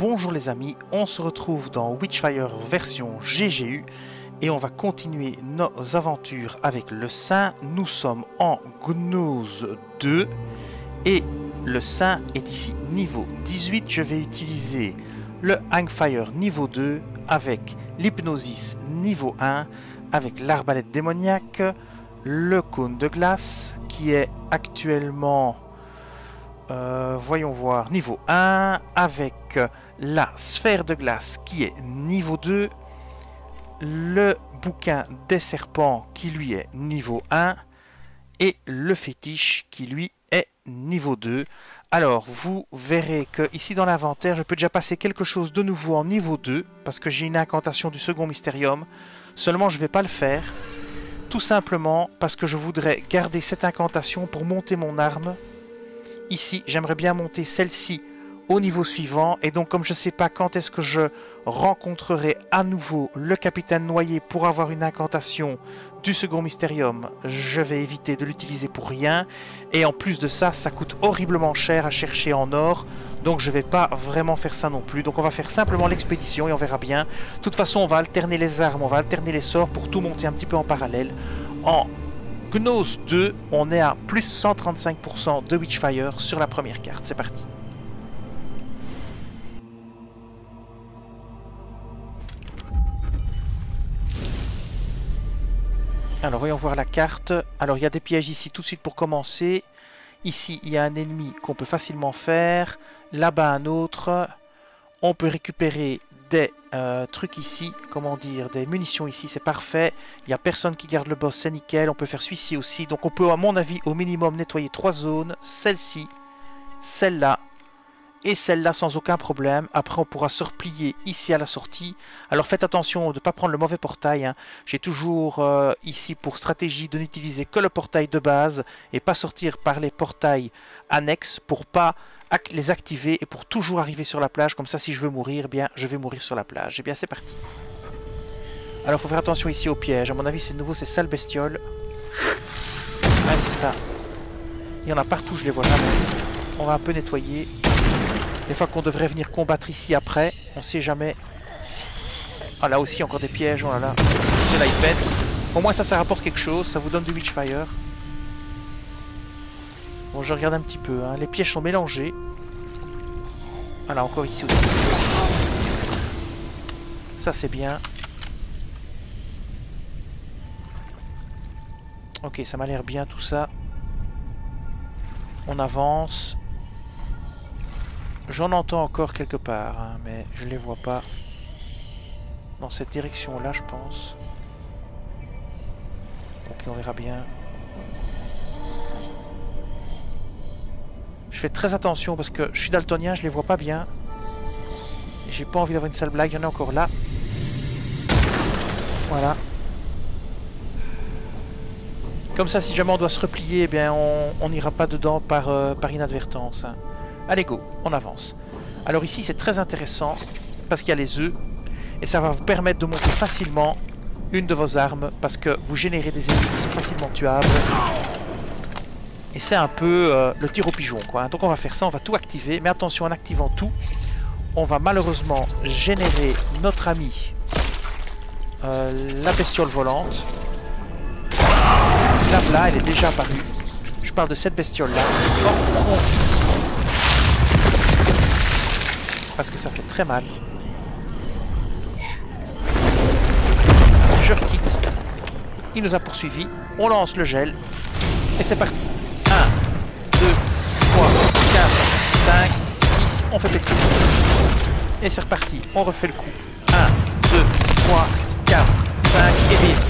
bonjour les amis, on se retrouve dans Witchfire version GGU et on va continuer nos aventures avec le Saint. Nous sommes en Gnose 2 et le Saint est ici niveau 18. Je vais utiliser le Hangfire niveau 2 avec l'Hypnosis niveau 1, avec l'arbalète démoniaque, le cône de glace qui est actuellement euh, voyons voir, niveau 1, avec la sphère de glace qui est niveau 2, le bouquin des serpents qui lui est niveau 1, et le fétiche qui lui est niveau 2. Alors, vous verrez que ici dans l'inventaire, je peux déjà passer quelque chose de nouveau en niveau 2, parce que j'ai une incantation du second mystérium. Seulement, je ne vais pas le faire, tout simplement parce que je voudrais garder cette incantation pour monter mon arme, Ici, j'aimerais bien monter celle-ci au niveau suivant. Et donc, comme je ne sais pas quand est-ce que je rencontrerai à nouveau le capitaine noyé pour avoir une incantation du second mystérium, je vais éviter de l'utiliser pour rien. Et en plus de ça, ça coûte horriblement cher à chercher en or. Donc je ne vais pas vraiment faire ça non plus. Donc on va faire simplement l'expédition et on verra bien. De toute façon, on va alterner les armes, on va alterner les sorts pour tout monter un petit peu en parallèle. Gnose 2, on est à plus 135% de Witchfire sur la première carte. C'est parti. Alors voyons voir la carte. Alors il y a des pièges ici tout de suite pour commencer. Ici il y a un ennemi qu'on peut facilement faire. Là-bas un autre. On peut récupérer des euh, trucs ici, comment dire, des munitions ici, c'est parfait. Il n'y a personne qui garde le boss, c'est nickel. On peut faire celui-ci aussi. Donc on peut, à mon avis, au minimum nettoyer trois zones. Celle-ci, celle-là et celle-là sans aucun problème. Après, on pourra se replier ici à la sortie. Alors faites attention de ne pas prendre le mauvais portail. Hein. J'ai toujours euh, ici pour stratégie de n'utiliser que le portail de base et pas sortir par les portails annexes pour pas les activer et pour toujours arriver sur la plage. Comme ça, si je veux mourir, eh bien, je vais mourir sur la plage. Et eh bien, c'est parti. Alors, faut faire attention ici au piège. À mon avis, c'est nouveau, c'est ça le bestiole. Ouais, c'est ça. Il y en a partout, je les vois jamais. On va un peu nettoyer. Des fois qu'on devrait venir combattre ici après, on sait jamais. Ah là aussi, encore des pièges, oh là là. là, pète. Au moins ça, ça rapporte quelque chose, ça vous donne du Witchfire. Bon, je regarde un petit peu. Hein. Les pièges sont mélangés. Voilà, encore ici. Ça, c'est bien. Ok, ça m'a l'air bien tout ça. On avance. J'en entends encore quelque part, hein, mais je les vois pas. Dans cette direction-là, je pense. Ok, on verra bien. Je fais très attention parce que je suis daltonien, je les vois pas bien. J'ai pas envie d'avoir une sale blague, il y en a encore là. Voilà. Comme ça, si jamais on doit se replier, eh bien, on n'ira pas dedans par, euh, par inadvertance. Allez, go, on avance. Alors ici, c'est très intéressant parce qu'il y a les œufs. Et ça va vous permettre de monter facilement une de vos armes parce que vous générez des ennemis qui sont facilement tuables. Et c'est un peu euh, le tir au pigeon, quoi. Donc on va faire ça, on va tout activer. Mais attention, en activant tout, on va malheureusement générer notre ami, euh, la bestiole volante. Là, là, elle est déjà apparue. Je parle de cette bestiole-là. Parce que ça fait très mal. Je quitte. Il nous a poursuivis. On lance le gel. Et c'est parti. 5, 6, on fait péter. Et c'est reparti, on refait le coup. 1, 2, 3, 4, 5, et bim.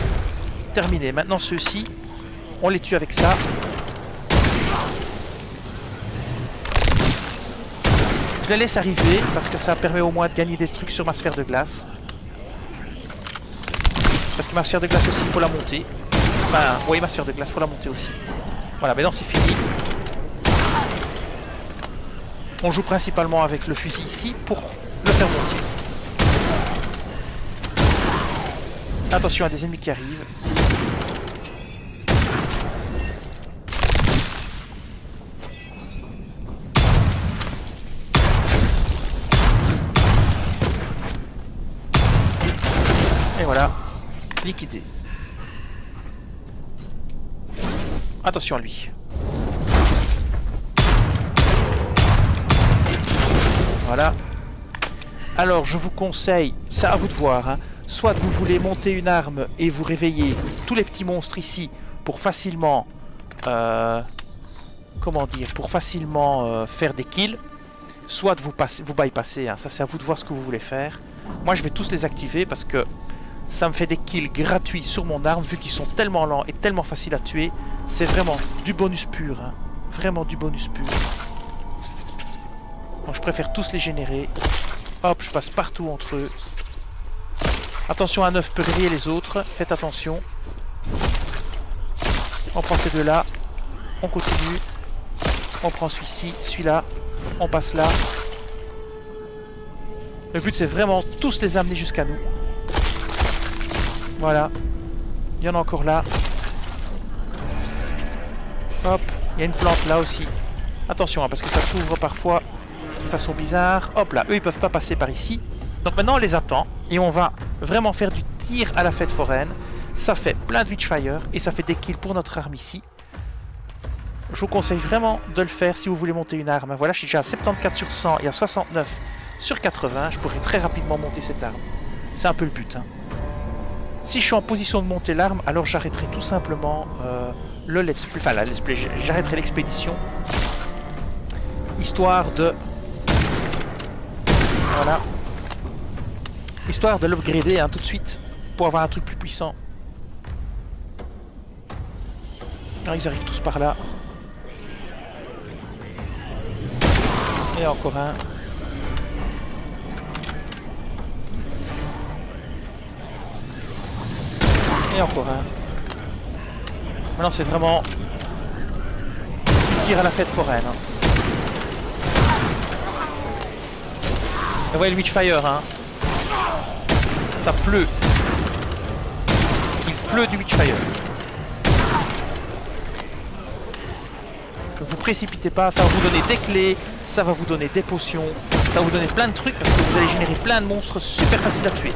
Terminé. Maintenant ceux-ci, on les tue avec ça. Je les laisse arriver parce que ça permet au moins de gagner des trucs sur ma sphère de glace. Parce que ma sphère de glace aussi, il faut la monter. Enfin, oui, ma sphère de glace, faut la monter aussi. Voilà, maintenant c'est fini. On joue principalement avec le fusil ici pour le faire monter. Attention à des ennemis qui arrivent. Et voilà, liquidé. Attention à lui. Voilà. Alors, je vous conseille, c'est à vous de voir, hein. soit vous voulez monter une arme et vous réveiller tous les petits monstres ici pour facilement... Euh, comment dire Pour facilement euh, faire des kills, soit vous, passer, vous bypasser, hein. ça c'est à vous de voir ce que vous voulez faire. Moi je vais tous les activer parce que ça me fait des kills gratuits sur mon arme vu qu'ils sont tellement lents et tellement faciles à tuer. C'est vraiment du bonus pur, hein. vraiment du bonus pur. Préfère tous les générer. Hop, je passe partout entre eux. Attention à 9 peut réveiller les autres. Faites attention. On prend ces deux-là. On continue. On prend celui-ci, celui-là. On passe là. Le but c'est vraiment tous les amener jusqu'à nous. Voilà. Il y en a encore là. Hop. Il y a une plante là aussi. Attention, hein, parce que ça s'ouvre parfois de façon bizarre. Hop là, eux ils peuvent pas passer par ici. Donc maintenant on les attend et on va vraiment faire du tir à la fête foraine. Ça fait plein de Witchfire et ça fait des kills pour notre arme ici. Je vous conseille vraiment de le faire si vous voulez monter une arme. Voilà, je suis déjà à 74 sur 100 et à 69 sur 80. Je pourrais très rapidement monter cette arme. C'est un peu le but. Hein. Si je suis en position de monter l'arme, alors j'arrêterai tout simplement euh, le let's play. Enfin, let's play, j'arrêterai l'expédition. Histoire de voilà. Histoire de l'upgrader hein, tout de suite pour avoir un truc plus puissant. Ah, ils arrivent tous par là. Et encore un. Et encore un. Maintenant c'est vraiment tir à la fête foraine. Hein. Vous voyez le Witchfire, hein Ça pleut. Il pleut du Witchfire. Ne vous précipitez pas, ça va vous donner des clés, ça va vous donner des potions, ça va vous donner plein de trucs parce que vous allez générer plein de monstres super faciles à tuer.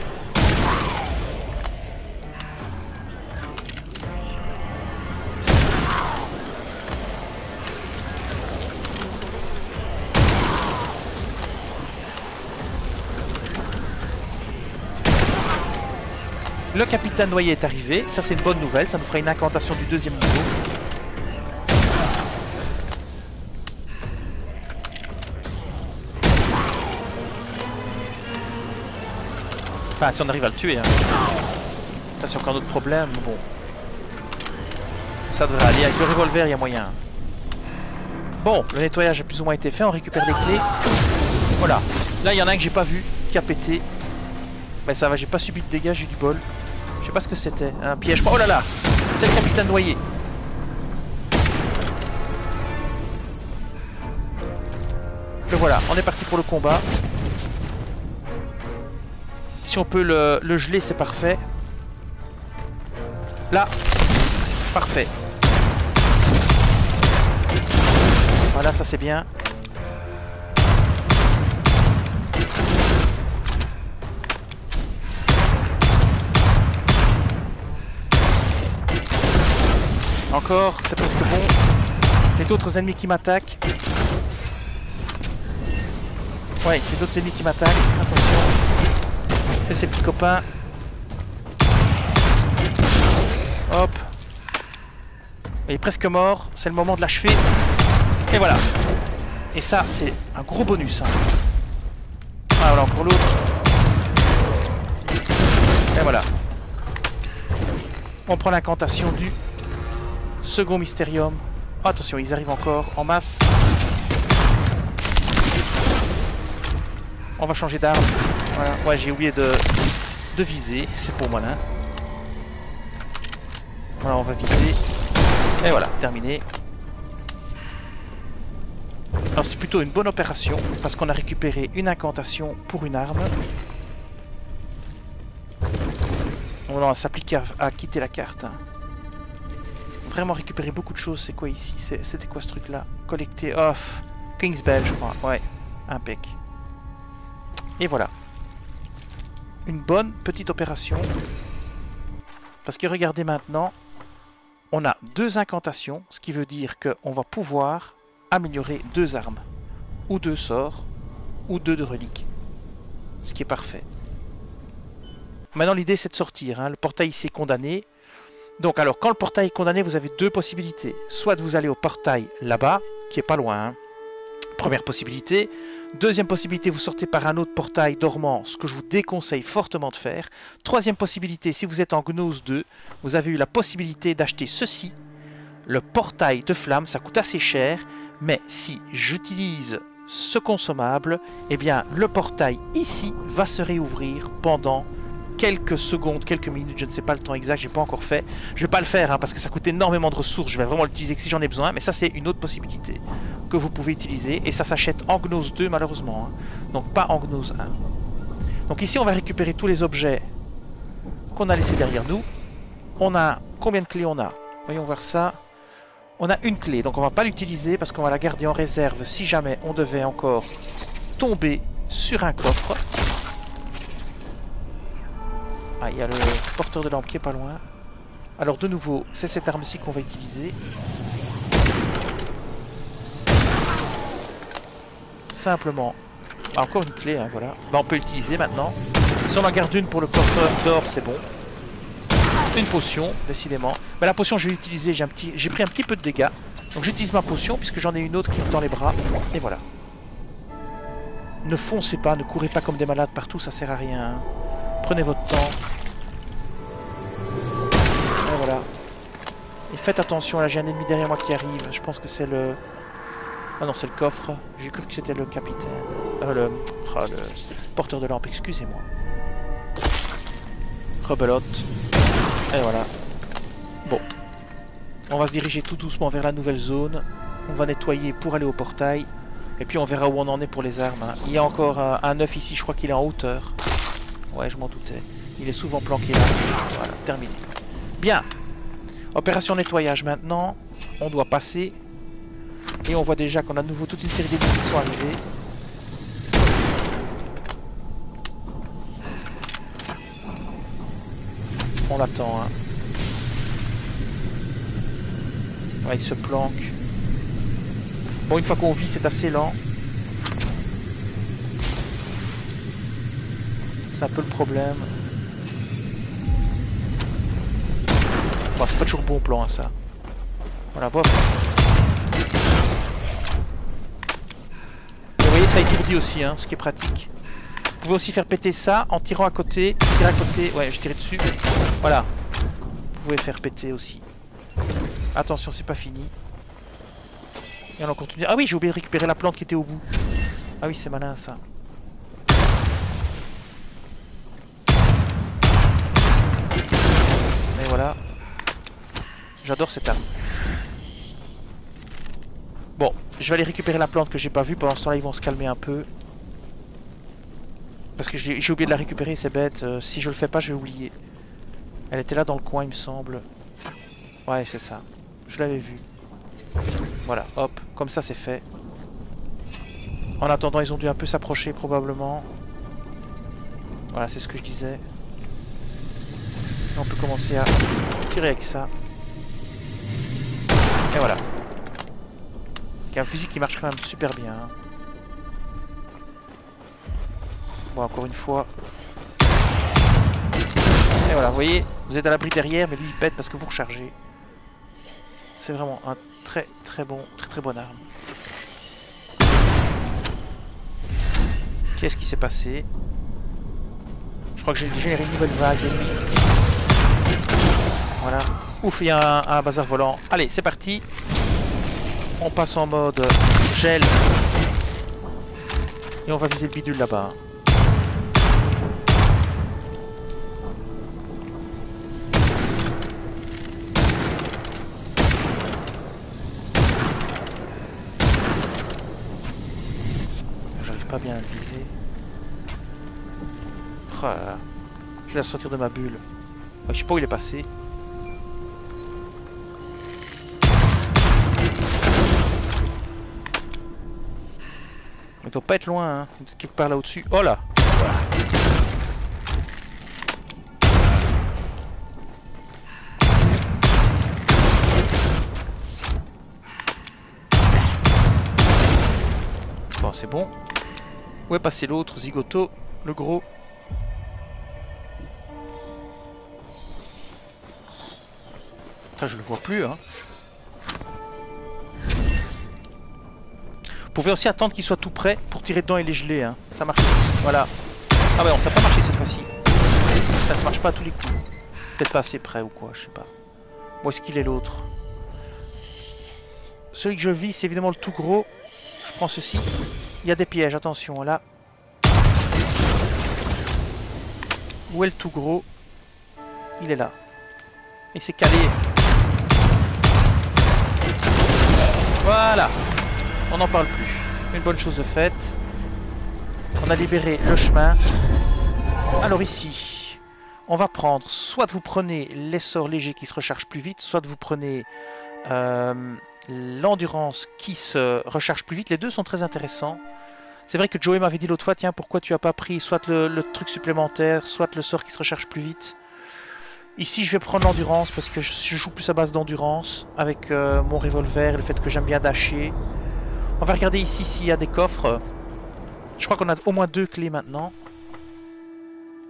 Le capitaine noyé est arrivé, ça c'est une bonne nouvelle, ça nous fera une incantation du deuxième niveau. Enfin, si on arrive à le tuer. Hein. Ça c'est encore notre problème, bon. Ça devrait aller, avec le revolver il y a moyen. Bon, le nettoyage a plus ou moins été fait, on récupère les clés. Voilà, là il y en a un que j'ai pas vu, qui a pété. Mais ça va, j'ai pas subi de dégâts, j'ai du bol. Pas ce que c'était. Un piège. Oh là là C'est le capitaine noyé. Le voilà, on est parti pour le combat. Si on peut le, le geler, c'est parfait. Là, parfait. Voilà, ça c'est bien. Encore, c'est presque bon. A d'autres ennemis qui m'attaquent. Ouais, a d'autres ennemis qui m'attaquent. Attention. C'est ses petits copains. Hop. Il est presque mort. C'est le moment de l'achever. Et voilà. Et ça, c'est un gros bonus. Hein. Ah, voilà, encore l'autre. Et voilà. On prend l'incantation du Second Mystérium. attention, ils arrivent encore en masse. On va changer d'arme. Ouais, j'ai oublié de, de viser. C'est pour moi là. Voilà, on va viser. Et voilà, terminé. Alors c'est plutôt une bonne opération parce qu'on a récupéré une incantation pour une arme. On va s'appliquer à, quitter la carte vraiment récupérer beaucoup de choses. C'est quoi ici? C'était quoi ce truc là Collecter off. King's Bell, je crois. Ouais, impec. Et voilà. Une bonne petite opération. Parce que regardez maintenant, on a deux incantations, ce qui veut dire qu'on va pouvoir améliorer deux armes, ou deux sorts, ou deux de reliques. Ce qui est parfait. Maintenant, l'idée, c'est de sortir. Hein. Le portail s'est condamné. Donc, alors, quand le portail est condamné, vous avez deux possibilités. Soit vous allez au portail là-bas, qui est pas loin. Hein. Première possibilité. Deuxième possibilité, vous sortez par un autre portail dormant, ce que je vous déconseille fortement de faire. Troisième possibilité, si vous êtes en Gnose 2, vous avez eu la possibilité d'acheter ceci. Le portail de flamme, ça coûte assez cher, mais si j'utilise ce consommable, eh bien le portail ici va se réouvrir pendant quelques secondes, quelques minutes, je ne sais pas le temps exact, j'ai pas encore fait. Je vais pas le faire hein, parce que ça coûte énormément de ressources, je vais vraiment l'utiliser si j'en ai besoin, mais ça c'est une autre possibilité que vous pouvez utiliser et ça s'achète en Gnose 2 malheureusement, hein. donc pas en Gnose 1. Donc ici on va récupérer tous les objets qu'on a laissés derrière nous. On a combien de clés on a? Voyons voir ça. On a une clé, donc on va pas l'utiliser parce qu'on va la garder en réserve si jamais on devait encore tomber sur un coffre. Ah, il y a le porteur de lampe qui est pas loin. Alors de nouveau, c'est cette arme-ci qu'on va utiliser. Simplement. Ah, encore une clé, hein, voilà. Bah, on peut l'utiliser maintenant. Si on en garde une pour le porteur d'or, c'est bon. Une potion, décidément. Mais la potion, je vais l'utiliser. J'ai pris un petit peu de dégâts. Donc j'utilise ma potion, puisque j'en ai une autre qui est dans les bras. Et voilà. Ne foncez pas, ne courez pas comme des malades partout, ça sert à rien. Prenez votre temps. Et faites attention, là j'ai un ennemi derrière moi qui arrive. Je pense que c'est le... Ah non, c'est le coffre. J'ai cru que c'était le capitaine. Euh, le... Oh, le porteur de lampe, excusez-moi. Rebelote. Et voilà. Bon. On va se diriger tout doucement vers la nouvelle zone. On va nettoyer pour aller au portail. Et puis on verra où on en est pour les armes. Hein. Il y a encore un, un œuf ici, je crois qu'il est en hauteur. Ouais, je m'en doutais. Il est souvent planqué là. Voilà, terminé. Bien. Opération nettoyage maintenant. On doit passer. Et on voit déjà qu'on a de nouveau toute une série d'ennemis qui sont arrivés. On l'attend, hein. Il se planque. Bon, une fois qu'on vit, c'est assez lent. C'est un peu le problème. C'est pas toujours bon plan, ça. Voilà, bof. vous voyez, ça étourdit aussi, hein, ce qui est pratique. Vous pouvez aussi faire péter ça en tirant à côté. Tirer à côté. Ouais, je tirais dessus. Voilà. Vous pouvez faire péter aussi. Attention, c'est pas fini. Et on continue. Ah oui, j'ai oublié de récupérer la plante qui était au bout. Ah oui, c'est malin ça. voilà. J'adore cette arme. Bon, je vais aller récupérer la plante que j'ai pas vue. Pendant ce temps-là, ils vont se calmer un peu. Parce que j'ai oublié de la récupérer, c'est bête. Euh, si je le fais pas, je vais oublier. Elle était là dans le coin, il me semble. Ouais, c'est ça. Je l'avais vue. Voilà, hop. Comme ça, c'est fait. En attendant, ils ont dû un peu s'approcher, probablement. Voilà, c'est ce que je disais. On peut commencer à tirer avec ça. Et voilà. Il y a un fusil qui marche quand même super bien. Bon, encore une fois. Et voilà, vous voyez, vous êtes à l'abri derrière, mais lui il pète parce que vous rechargez. C'est vraiment un très très bon, très très bonne arme. Qu'est-ce qui s'est passé? Je crois que j'ai généré une nouvelle vague voilà. Ouf, il y a un, bazar volant. Allez, c'est parti. On passe en mode gel. Et on va viser le bidule là-bas. J'arrive pas bien à viser. Oh Je vais sortir de ma bulle. Je sais pas où il est passé. doit pas être loin, hein. quelque part là au-dessus. Oh là Bon, c'est bon. Où est passé l'autre Zigoto, le gros? Putain, je le vois plus, hein. Pouvez aussi attendre qu'il soit tout prêt pour tirer dedans et les geler, hein. Ça marche. Voilà. Ah ouais, non, ça n'a pas marché cette fois-ci. Ça ne marche pas à tous les coups. Peut-être pas assez près ou quoi, je sais pas. Où est-ce qu'il est l'autre Celui que je vis, c'est évidemment le tout gros. Je prends ceci. Il y a des pièges, attention, là. Où est le tout gros? Il est là. Il s'est calé. Voilà. On n'en parle plus. Une bonne chose de faite. On a libéré le chemin. Alors ici, on va prendre, soit vous prenez l'essor léger qui se recharge plus vite, soit vous prenez euh, l'endurance qui se recharge plus vite. Les deux sont très intéressants. C'est vrai que Joey m'avait dit l'autre fois, tiens, pourquoi tu as pas pris soit le, truc supplémentaire, soit le sort qui se recharge plus vite. Ici, je vais prendre l'endurance parce que je, joue plus à base d'endurance avec euh, mon revolver et le fait que j'aime bien dasher. On va regarder ici s'il y a des coffres. Je crois qu'on a au moins deux clés maintenant.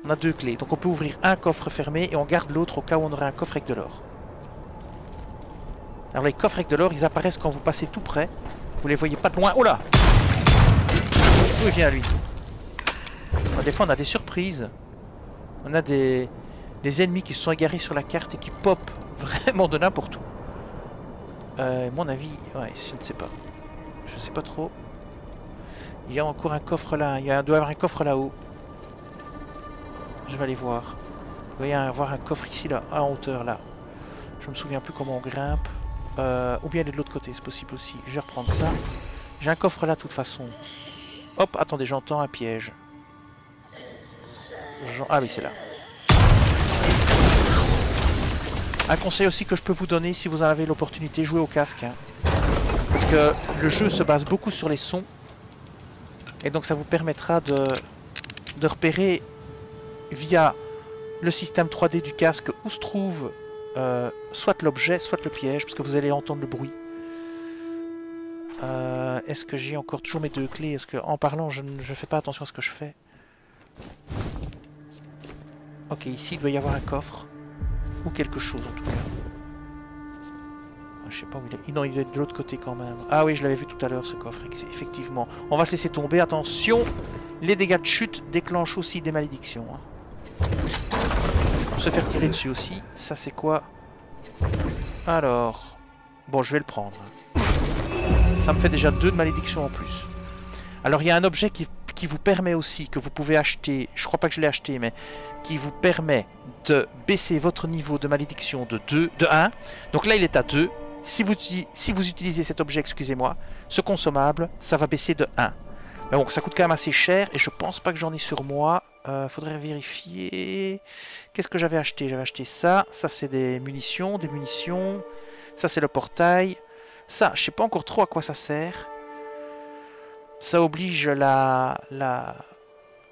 On a deux clés. Donc on peut ouvrir un coffre fermé et on garde l'autre au cas où on aurait un coffre avec de l'or. Alors les coffres avec de l'or, ils apparaissent quand vous passez tout près. Vous les voyez pas de loin. Oh là D'où vient lui? Des fois on a des surprises. On a des, des ennemis qui se sont égarés sur la carte et qui pop vraiment de n'importe où. Euh, mon avis, ouais, je ne sais pas. Sais pas trop. Il y a encore un coffre là. Il y a, doit y avoir un coffre là-haut. Je vais aller voir. Il doit y avoir un coffre ici, là, en hauteur, là. Je me souviens plus comment on grimpe. Euh, ou bien aller de l'autre côté, c'est possible aussi. Je vais reprendre ça. J'ai un coffre là, de toute façon. Hop, attendez, j'entends un piège. Ah oui, c'est là. Un conseil aussi que je peux vous donner, si vous en avez l'opportunité, jouez au casque. Hein. Le jeu se base beaucoup sur les sons. Et donc ça vous permettra de, de repérer via le système 3D du casque où se trouve euh, soit l'objet, soit le piège, parce que vous allez entendre le bruit. Euh, est-ce que j'ai encore toujours mes deux clés? Est-ce que en parlant, je ne fais pas attention à ce que je fais? Ok, ici il doit y avoir un coffre. Ou quelque chose en tout cas. Je sais pas où il est. Non, il est de l'autre côté quand même. Ah oui, je l'avais vu tout à l'heure ce coffre, effectivement. On va se laisser tomber. Attention, les dégâts de chute déclenchent aussi des malédictions. Hein. Pour se faire tirer dessus aussi. Ça c'est quoi? Alors... Bon, je vais le prendre. Ça me fait déjà deux de malédiction en plus. Alors il y a un objet qui, qui vous permet aussi, que vous pouvez acheter, je crois pas que je l'ai acheté, mais qui vous permet de baisser votre niveau de malédiction de 2, de 1. Donc là il est à 2. Si vous, utilisez cet objet, excusez-moi, ce consommable, ça va baisser de 1. Mais bon, ça coûte quand même assez cher et je pense pas que j'en ai sur moi. Euh, faudrait vérifier. Qu'est-ce que j'avais acheté? J'avais acheté ça. Ça, c'est des munitions, des munitions. Ça, c'est le portail. Ça, je sais pas encore trop à quoi ça sert. Ça oblige la, la,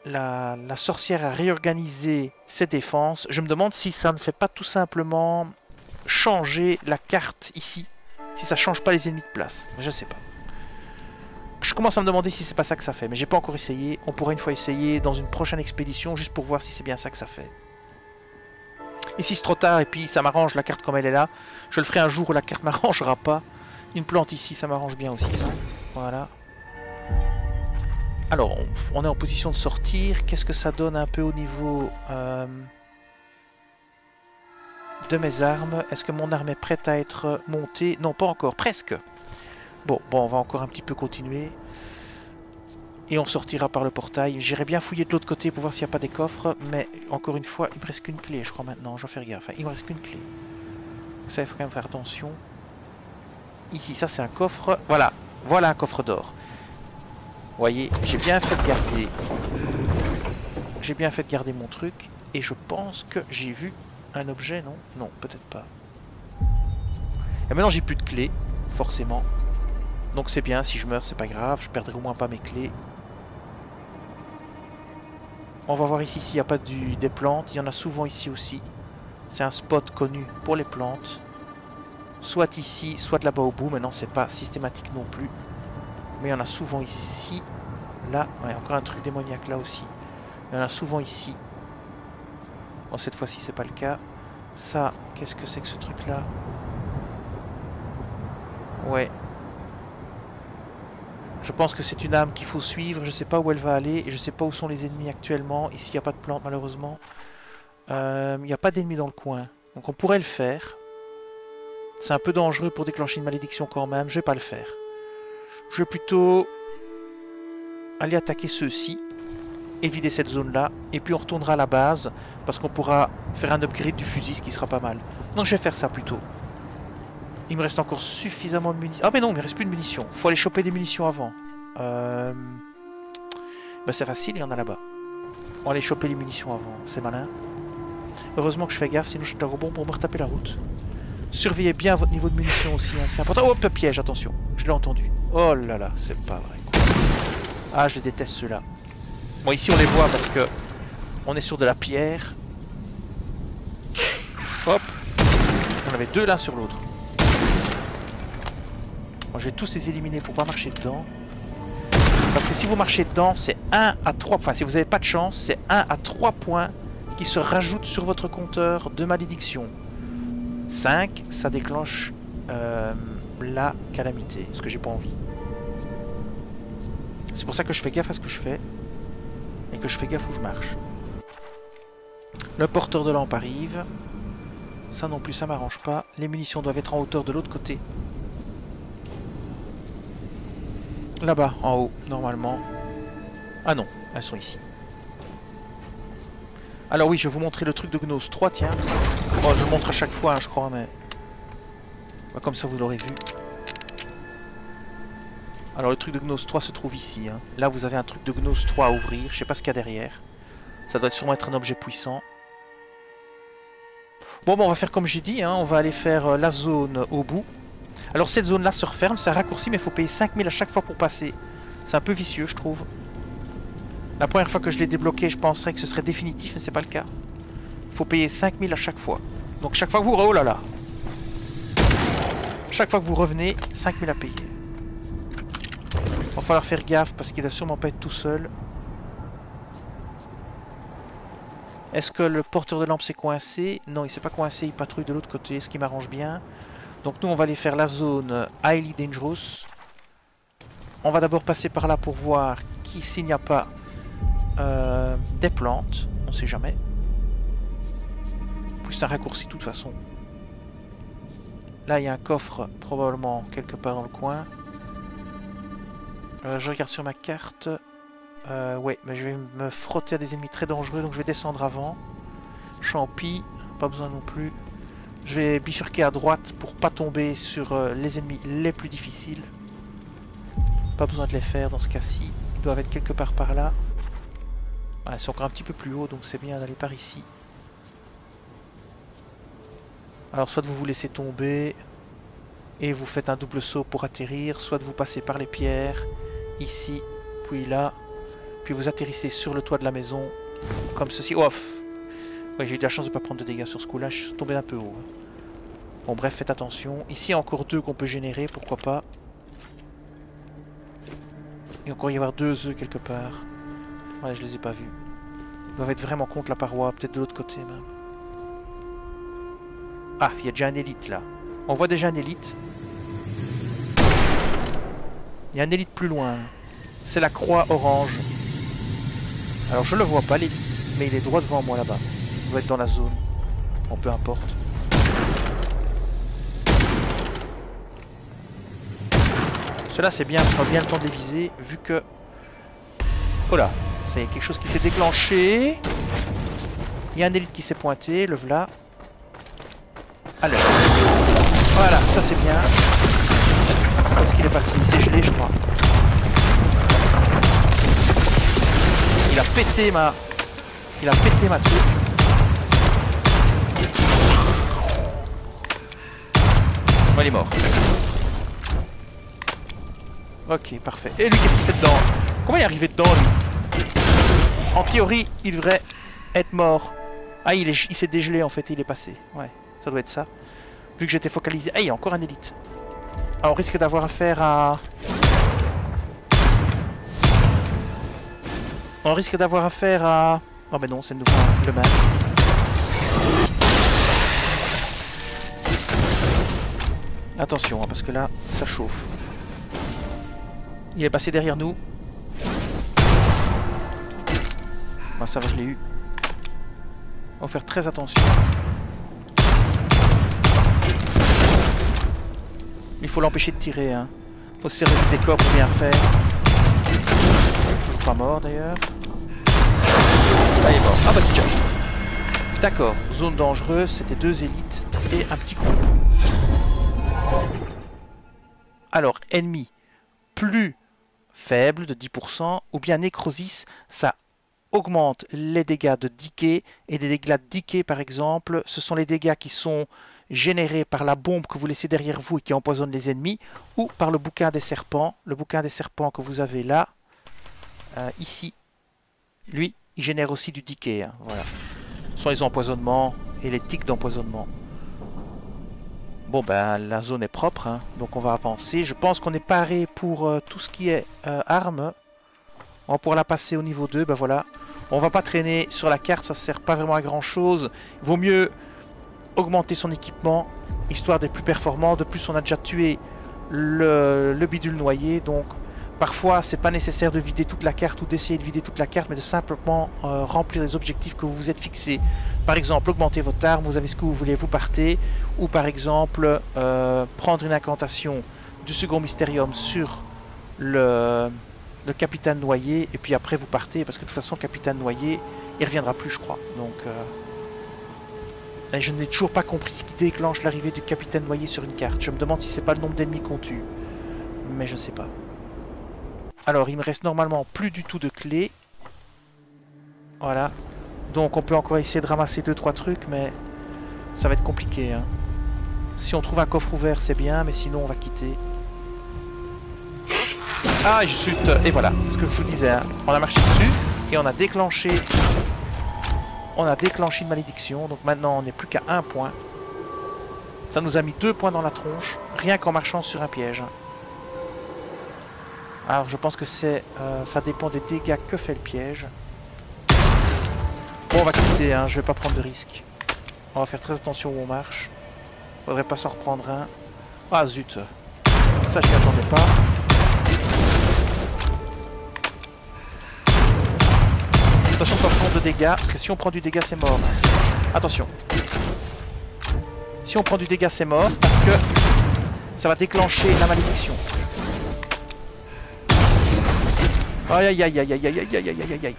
la sorcière à réorganiser ses défenses. Je me demande si ça ne fait pas tout simplement changer la carte ici. Si ça change pas les ennemis de place. Je sais pas. Je commence à me demander si c'est pas ça que ça fait. Mais j'ai pas encore essayé. On pourrait une fois essayer dans une prochaine expédition. Juste pour voir si c'est bien ça que ça fait. Ici c'est trop tard et puis ça m'arrange la carte comme elle est là. Je le ferai un jour où la carte m'arrangera pas. Une plante ici ça m'arrange bien aussi ça. Voilà. Alors on, est en position de sortir. Qu'est-ce que ça donne un peu au niveau... Euh, de mes armes. Est-ce que mon arme est prête à être montée? Non, pas encore, presque. Bon, bon, on va encore un petit peu continuer. Et on sortira par le portail. J'irai bien fouiller de l'autre côté pour voir s'il n'y a pas des coffres. Mais encore une fois, il me reste qu'une clé, je crois maintenant. Je vais faire gaffe. Enfin, il me reste qu'une clé. Ça, il faut quand même faire attention. Ici, ça c'est un coffre. Voilà, voilà un coffre d'or. Voyez, j'ai bien fait de garder... J'ai bien fait de garder mon truc. Et je pense que j'ai vu un objet, non? Non, peut-être pas. Et maintenant j'ai plus de clés, forcément. Donc c'est bien, si je meurs c'est pas grave, je perdrai au moins pas mes clés. On va voir ici s'il n'y a pas des plantes, il y en a souvent ici aussi. C'est un spot connu pour les plantes. Soit ici, soit là-bas au bout, maintenant c'est pas systématique non plus. Mais il y en a souvent ici. Là, ouais, encore un truc démoniaque là aussi. Il y en a souvent ici. Bon, cette fois-ci, c'est pas le cas. Ça, qu'est-ce que c'est que ce truc-là? Ouais. Je pense que c'est une âme qu'il faut suivre. Je sais pas où elle va aller. Et je sais pas où sont les ennemis actuellement. Ici, il n'y a pas de plante, malheureusement. Euh, il n'y a pas d'ennemis dans le coin. Donc on pourrait le faire. C'est un peu dangereux pour déclencher une malédiction quand même. Je vais pas le faire. Je vais plutôt aller attaquer ceux-ci et vider cette zone-là. Et puis on retournera à la base parce qu'on pourra faire un upgrade du fusil, ce qui sera pas mal. Donc je vais faire ça plutôt. Il me reste encore suffisamment de munitions. Ah mais non, il me reste plus de munitions. faut aller choper des munitions avant. Euh... Bah c'est facile, il y en a là-bas. On va aller choper les munitions avant, c'est malin. Heureusement que je fais gaffe, sinon je suis bon pour me retaper la route. Surveillez bien votre niveau de munitions aussi, hein, c'est important. Oh, piège, attention, je l'ai entendu. Oh là là, c'est pas vrai. Ah, je déteste ceux-là. Bon, ici on les voit parce que on est sur de la pierre. Hop. On avait deux l'un sur l'autre. Bon, je vais tous les éliminer pour pas marcher dedans. Parce que si vous marchez dedans, c'est 1 à 3... Enfin, si vous n'avez pas de chance, c'est 1 à 3 points qui se rajoutent sur votre compteur de malédiction. 5, ça déclenche euh, la calamité, ce que j'ai pas envie. C'est pour ça que je fais gaffe à ce que je fais. Et que je fais gaffe où je marche. Le porteur de lampe arrive. Ça non plus, ça m'arrange pas. Les munitions doivent être en hauteur de l'autre côté. Là-bas, en haut, normalement. Ah non, elles sont ici. Alors oui, je vais vous montrer le truc de Gnose 3, tiens. Bon, je le montre à chaque fois, hein, je crois, mais... Bah, comme ça, vous l'aurez vu. Alors le truc de Gnose 3 se trouve ici. Hein. Là vous avez un truc de Gnose 3 à ouvrir. Je sais pas ce qu'il y a derrière. Ça doit sûrement être un objet puissant. Bon, on va faire comme j'ai dit. Hein. On va aller faire euh, la zone au bout. Alors cette zone là se referme. C'est un raccourci mais il faut payer 5000 à chaque fois pour passer. C'est un peu vicieux je trouve. La première fois que je l'ai débloqué je penserais que ce serait définitif mais c'est pas le cas. Il faut payer 5000 à chaque fois. Donc chaque fois que vous... Oh là là Chaque fois que vous revenez, 5000 à payer. Va falloir faire gaffe parce qu'il va sûrement pas être tout seul. Est-ce que le porteur de lampe s'est coincé? Non, il s'est pas coincé, il patrouille de l'autre côté, ce qui m'arrange bien. Donc nous, on va aller faire la zone Highly Dangerous. On va d'abord passer par là pour voir s'il n'y a pas euh, des plantes. On sait jamais. Plus c'est un raccourci de toute façon. Là, il y a un coffre probablement quelque part dans le coin. Euh, je regarde sur ma carte. Euh, ouais, mais je vais me frotter à des ennemis très dangereux, donc je vais descendre avant. Champi, pas besoin non plus. Je vais bifurquer à droite pour pas tomber sur euh, les ennemis les plus difficiles. Pas besoin de les faire dans ce cas-ci. Ils doivent être quelque part par là. Ouais, c'est encore un petit peu plus haut, donc c'est bien d'aller par ici. Alors soit vous vous laissez tomber et vous faites un double saut pour atterrir, soit vous passez par les pierres ici, puis là, puis vous atterrissez sur le toit de la maison, comme ceci. Ouf ouais, J'ai eu de la chance de ne pas prendre de dégâts sur ce coup-là, je suis tombé un peu haut. Bon bref, faites attention. Ici, il y a encore deux qu'on peut générer, pourquoi pas. Il y a encore y avoir deux œufs quelque part. Ouais, je les ai pas vus. Ils doivent être vraiment contre la paroi, peut-être de l'autre côté même. Ah, il y a déjà un élite là. On voit déjà un élite. Il y a un élite plus loin. C'est la croix orange. Alors je le vois pas l'élite, mais il est droit devant moi là-bas. Il doit être dans la zone. Bon, peu importe. Cela c'est bien, on bien le temps de vu que... Oh là, c'est quelque chose qui s'est déclenché. Il y a un élite qui s'est pointé, le voilà. Alors, voilà, ça c'est bien. Qu'est-ce qu'il est passé Il s'est gelé, je crois. Il a pété ma... Il a pété ma truc. Il est mort. Ok, parfait. Et lui, qu'est-ce qu'il fait dedans? Comment il est arrivé dedans, lui? En théorie, il devrait être mort. Ah, il s'est il dégelé, en fait, il est passé. Ouais, ça doit être ça. Vu que j'étais focalisé... Ah, il y a encore un élite. Ah, on risque d'avoir affaire à... On risque d'avoir affaire à... Oh mais non, c'est nouveau le même. Attention, hein, parce que là, ça chauffe. Il est passé derrière nous. Bon, ça va, je l'ai eu. On va faire très attention. Il faut l'empêcher de tirer. Hein. faut se servir des corps pour bien faire. Pas mort d'ailleurs. Ah, il est mort. Ah bah tiens. D'accord, zone dangereuse, c'était deux élites et un petit groupe. Alors, ennemi plus faible de 10%, ou bien nécrosis, ça augmente les dégâts de decay, et des dégâts de decay par exemple, ce sont les dégâts qui sont générés par la bombe que vous laissez derrière vous et qui empoisonne les ennemis, ou par le bouquin des serpents, le bouquin des serpents que vous avez là, euh, ici. Lui, il génère aussi du decay, hein, voilà. Ce sont les empoisonnements et les tics d'empoisonnement. Bon ben la zone est propre, hein, donc on va avancer. Je pense qu'on est paré pour euh, tout ce qui est euh, armes. On pouvoir la passer au niveau 2, ben voilà. On va pas traîner sur la carte, ça sert pas vraiment à grand chose. Vaut mieux augmenter son équipement, histoire d'être plus performant. De plus on a déjà tué le, le bidule noyé, donc Parfois, c'est pas nécessaire de vider toute la carte ou d'essayer de vider toute la carte, mais de simplement euh, remplir les objectifs que vous vous êtes fixés. Par exemple, augmenter votre arme, vous avez ce que vous voulez, vous partez. Ou par exemple, euh, prendre une incantation du second mystérium sur le, le, capitaine noyé, et puis après vous partez, parce que de toute façon, capitaine noyé, il reviendra plus, je crois. Donc, euh, et je n'ai toujours pas compris ce qui déclenche l'arrivée du capitaine noyé sur une carte. Je me demande si c'est pas le nombre d'ennemis qu'on tue. Mais je ne sais pas. Alors, il me reste normalement plus du tout de clés. Voilà. Donc, on peut encore essayer de ramasser 2-3 trucs, mais ça va être compliqué. Hein. Si on trouve un coffre ouvert, c'est bien, mais sinon, on va quitter. Ah, je chute. Et voilà, ce que je vous disais. Hein. On a marché dessus et on a déclenché... On a déclenché une malédiction. Donc maintenant, on n'est plus qu'à un point. Ça nous a mis deux points dans la tronche, rien qu'en marchant sur un piège. Alors je pense que c'est, euh, ça dépend des dégâts que fait le piège. Bon on va quitter, hein, je vais pas prendre de risque. On va faire très attention où on marche. Faudrait pas s'en reprendre un. Ah zut Ça je m'y attendais pas. Attention pas prendre de dégâts, parce que si on prend du dégât c'est mort. Attention. Si on prend du dégât c'est mort, parce que ça va déclencher la malédiction. Aïe aïe aïe aïe aïe aïe aïe aïe aïe aïe aïe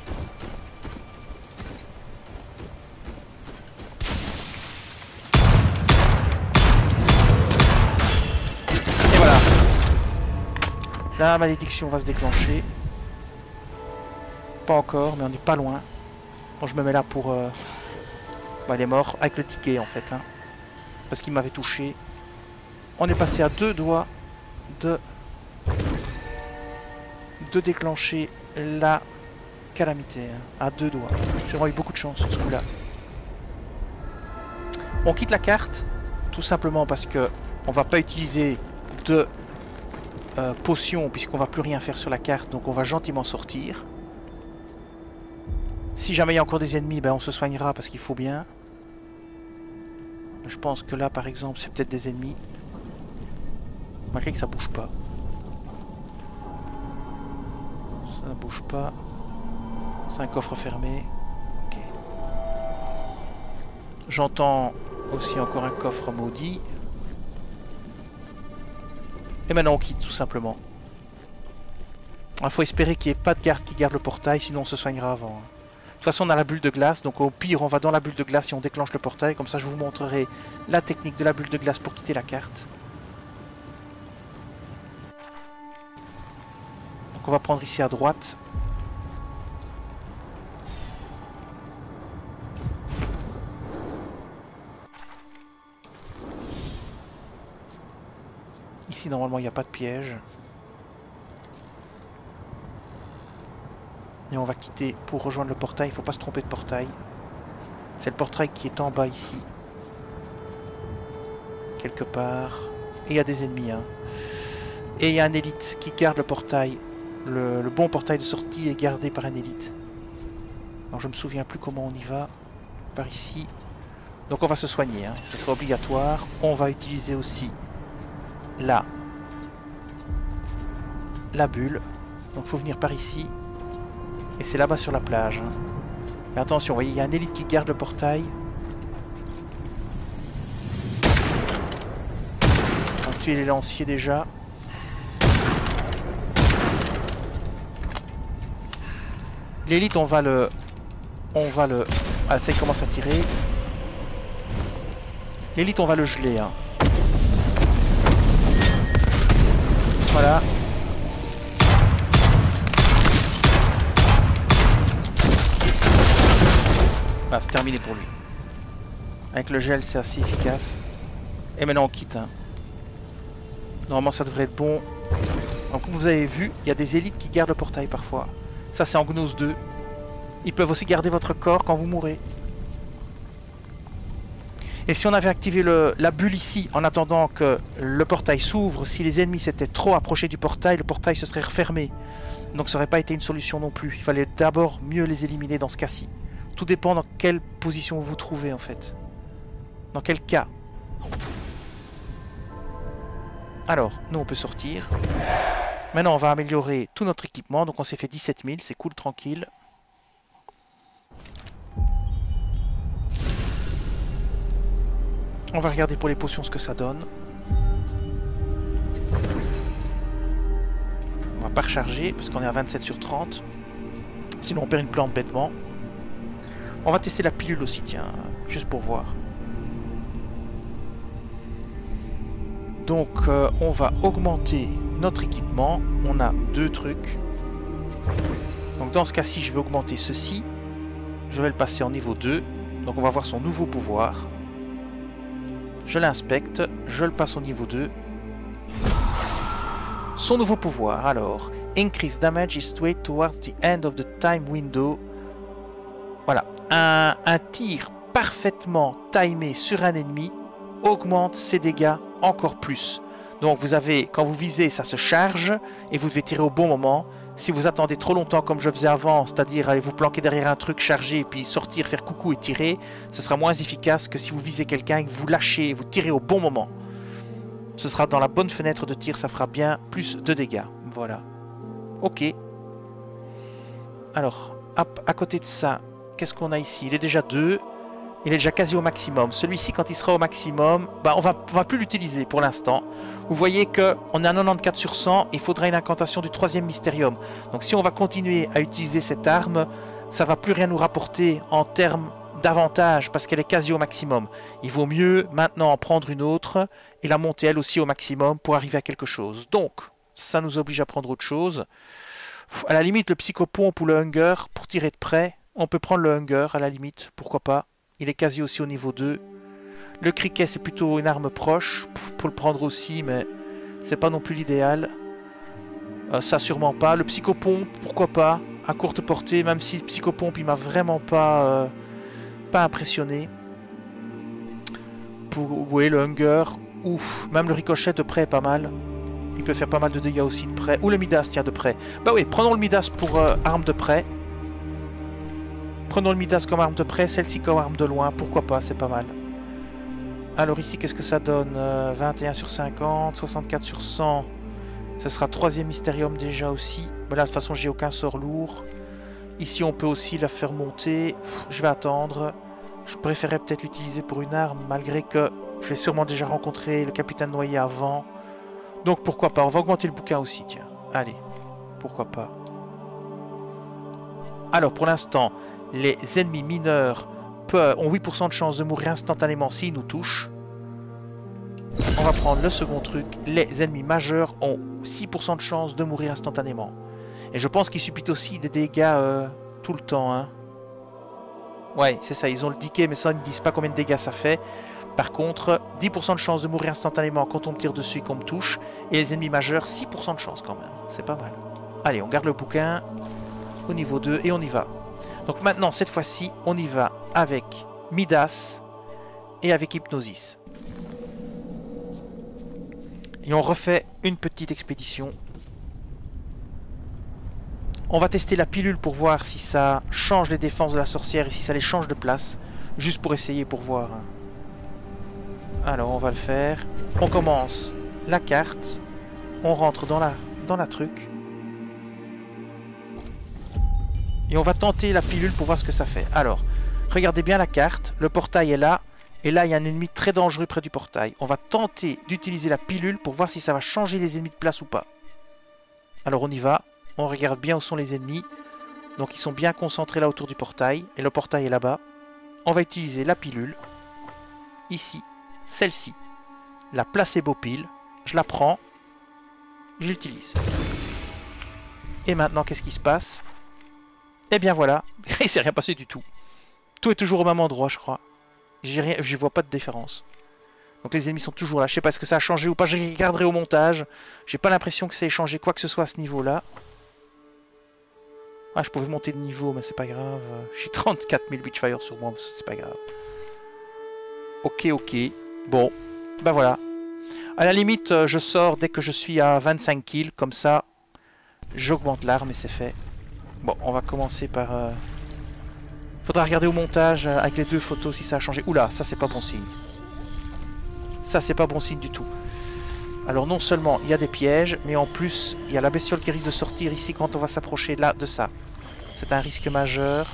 Et voilà La malédiction va se déclencher. Pas encore, mais on n'est pas loin. Bon, je me mets là pour... Euh... Bah, elle est morte avec le ticket en fait. Hein. Parce qu'il m'avait touché. On est passé à deux doigts de de déclencher la calamité hein, à deux doigts. J'ai vraiment eu beaucoup de chance ce coup-là. On quitte la carte tout simplement parce que on va pas utiliser de euh, potions puisqu'on va plus rien faire sur la carte donc on va gentiment sortir. Si jamais il y a encore des ennemis, ben on se soignera parce qu'il faut bien. Je pense que là par exemple c'est peut-être des ennemis. Malgré que ça bouge pas. Ça bouge pas. C'est un coffre fermé. J'entends aussi encore un coffre maudit. Et maintenant on quitte tout simplement. Il faut espérer qu'il n'y ait pas de garde qui garde le portail, sinon on se soignera avant. De toute façon on a la bulle de glace, donc au pire on va dans la bulle de glace et on déclenche le portail. Comme ça je vous montrerai la technique de la bulle de glace pour quitter la carte. on va prendre ici à droite. Ici normalement il n'y a pas de piège. On va quitter pour rejoindre le portail, il ne faut pas se tromper de portail. C'est le portail qui est en bas ici. Quelque part. Et il y a des ennemis. Hein. Et il y a un élite qui garde le portail le, bon portail de sortie est gardé par un élite. Alors je me souviens plus comment on y va. Par ici. Donc on va se soigner, hein. ce sera obligatoire. On va utiliser aussi là la bulle. Donc il faut venir par ici. Et c'est là-bas sur la plage. Hein. Mais attention, vous voyez, il y a un élite qui garde le portail. On va tuer les lanciers déjà. L'élite, on va le... On va le... Ah, ça, il commence à tirer. L'élite, on va le geler. Hein. Voilà. Ah, c'est terminé pour lui. Avec le gel, c'est assez efficace. Et maintenant, on quitte. Hein. Normalement, ça devrait être bon. Donc, vous avez vu, il y a des élites qui gardent le portail parfois. Ça, c'est en Gnose 2. Ils peuvent aussi garder votre corps quand vous mourrez. Et si on avait activé la bulle ici, en attendant que le portail s'ouvre, si les ennemis s'étaient trop approchés du portail, le portail se serait refermé. Donc ça n'aurait pas été une solution non plus. Il fallait d'abord mieux les éliminer dans ce cas-ci. Tout dépend dans quelle position vous vous trouvez en fait. Dans quel cas. Alors, nous on peut sortir. Maintenant on va améliorer tout notre équipement. Donc on s'est fait 17 000, c'est cool, tranquille. On va regarder pour les potions ce que ça donne. On va pas recharger parce qu'on est à 27 sur 30. Sinon on perd une plante bêtement. On va tester la pilule aussi, tiens, juste pour voir. Donc euh, on va augmenter notre équipement. On a deux trucs. Donc dans ce cas-ci, je vais augmenter ceci. Je vais le passer en niveau 2. Donc on va voir son nouveau pouvoir. Je l'inspecte, je le passe au niveau 2. Son nouveau pouvoir, alors. Increase damage is straight towards the end of the time window. Voilà. Un, tir parfaitement timé sur un ennemi augmente ses dégâts encore plus. Donc vous avez, quand vous visez, ça se charge et vous devez tirer au bon moment. Si vous attendez trop longtemps comme je faisais avant, c'est-à-dire aller vous planquer derrière un truc chargé et puis sortir, faire coucou et tirer, ce sera moins efficace que si vous visez quelqu'un et que vous lâchez et vous tirez au bon moment. Ce sera dans la bonne fenêtre de tir, ça fera bien plus de dégâts. Voilà. Ok. Alors, hop, à côté de ça, qu'est-ce qu'on a ici? Il est déjà 2. Il est déjà quasi au maximum. Celui-ci, quand il sera au maximum, bah, on va, va plus l'utiliser pour l'instant. Vous voyez qu'on est à 94 sur 100, il faudra une incantation du troisième mystérium. Donc si on va continuer à utiliser cette arme, ça va plus rien nous rapporter en termes d'avantage parce qu'elle est quasi au maximum. Il vaut mieux maintenant en prendre une autre et la monter elle aussi au maximum pour arriver à quelque chose. Donc, ça nous oblige à prendre autre chose. À la limite, le psychopompe ou le hunger, pour tirer de près, on peut prendre le hunger à la limite, pourquoi pas. Il est quasi aussi au niveau 2. Le criquet, c'est plutôt une arme proche. Pour le prendre aussi, mais c'est pas non plus l'idéal. Euh, ça, sûrement pas. Le psychopompe, pourquoi pas À courte portée, même si le psychopompe, il m'a vraiment pas, euh, pas impressionné. Pour, le hunger. Ouf, même le ricochet de près est pas mal. Il peut faire pas mal de dégâts aussi de près. Ou le Midas, tiens, de près. Bah oui, prenons le Midas pour euh, arme de près. Prenons le Midas comme arme de près, celle-ci comme arme de loin. Pourquoi pas, c'est pas mal. Alors ici, qu'est-ce que ça donne 21 euh, sur 50, 64 sur 100. Ce sera troisième Mystérium déjà aussi. Mais là, de toute façon, j'ai aucun sort lourd. Ici, on peut aussi la faire monter. je vais attendre. Je préférais peut-être l'utiliser pour une arme, malgré que j'ai sûrement déjà rencontré le capitaine noyé avant. Donc pourquoi pas, on va augmenter le bouquin aussi, tiens. Allez, pourquoi pas? Alors pour l'instant, les ennemis mineurs ont 8% de chance de mourir instantanément s'ils nous touchent. On va prendre le second truc. Les ennemis majeurs ont 6% de chance de mourir instantanément. Et je pense qu'ils subissent aussi des dégâts euh, tout le temps. Hein. Ouais, c'est ça, ils ont le diquet, mais ça, ils ne disent pas combien de dégâts ça fait. Par contre, 10% de chance de mourir instantanément quand on me tire dessus et qu'on me touche. Et les ennemis majeurs, 6% de chance quand même. C'est pas mal. Allez, on garde le bouquin au niveau 2 et on y va. Donc maintenant, cette fois-ci, on y va avec Midas et avec Hypnosis. Et on refait une petite expédition. On va tester la pilule pour voir si ça change les défenses de la sorcière et si ça les change de place. Juste pour essayer, pour voir. Alors, on va le faire. On commence la carte. On rentre dans la, dans la truc. Et on va tenter la pilule pour voir ce que ça fait. Alors, regardez bien la carte. Le portail est là. Et là, il y a un ennemi très dangereux près du portail. On va tenter d'utiliser la pilule pour voir si ça va changer les ennemis de place ou pas. Alors on y va. On regarde bien où sont les ennemis. Donc ils sont bien concentrés là autour du portail. Et le portail est là-bas. On va utiliser la pilule. Ici. Celle-ci. La placebo pile. Je la prends. Je l'utilise. Et maintenant, qu'est-ce qui se passe? Eh bien voilà. Il s'est rien passé du tout. Tout est toujours au même endroit, je crois. Je vois pas de différence. Donc les ennemis sont toujours là. Je sais pas ce que ça a changé ou pas. Je regarderai au montage. J'ai pas l'impression que ça ait changé quoi que ce soit à ce niveau-là. Ah, je pouvais monter de niveau, mais c'est pas grave. J'ai 34 000 Witchfire sur moi, c'est pas grave. Ok, ok. Bon, bah voilà. À la limite, euh, je sors dès que je suis à 25 kills. Comme ça, j'augmente l'arme et c'est fait. Bon, on va commencer par... Euh, Faudra regarder au montage euh, avec les deux photos si ça a changé. Oula, ça c'est pas bon signe. Ça c'est pas bon signe du tout. Alors non seulement il y a des pièges, mais en plus il y a la bestiole qui risque de sortir ici quand on va s'approcher là de ça. C'est un risque majeur.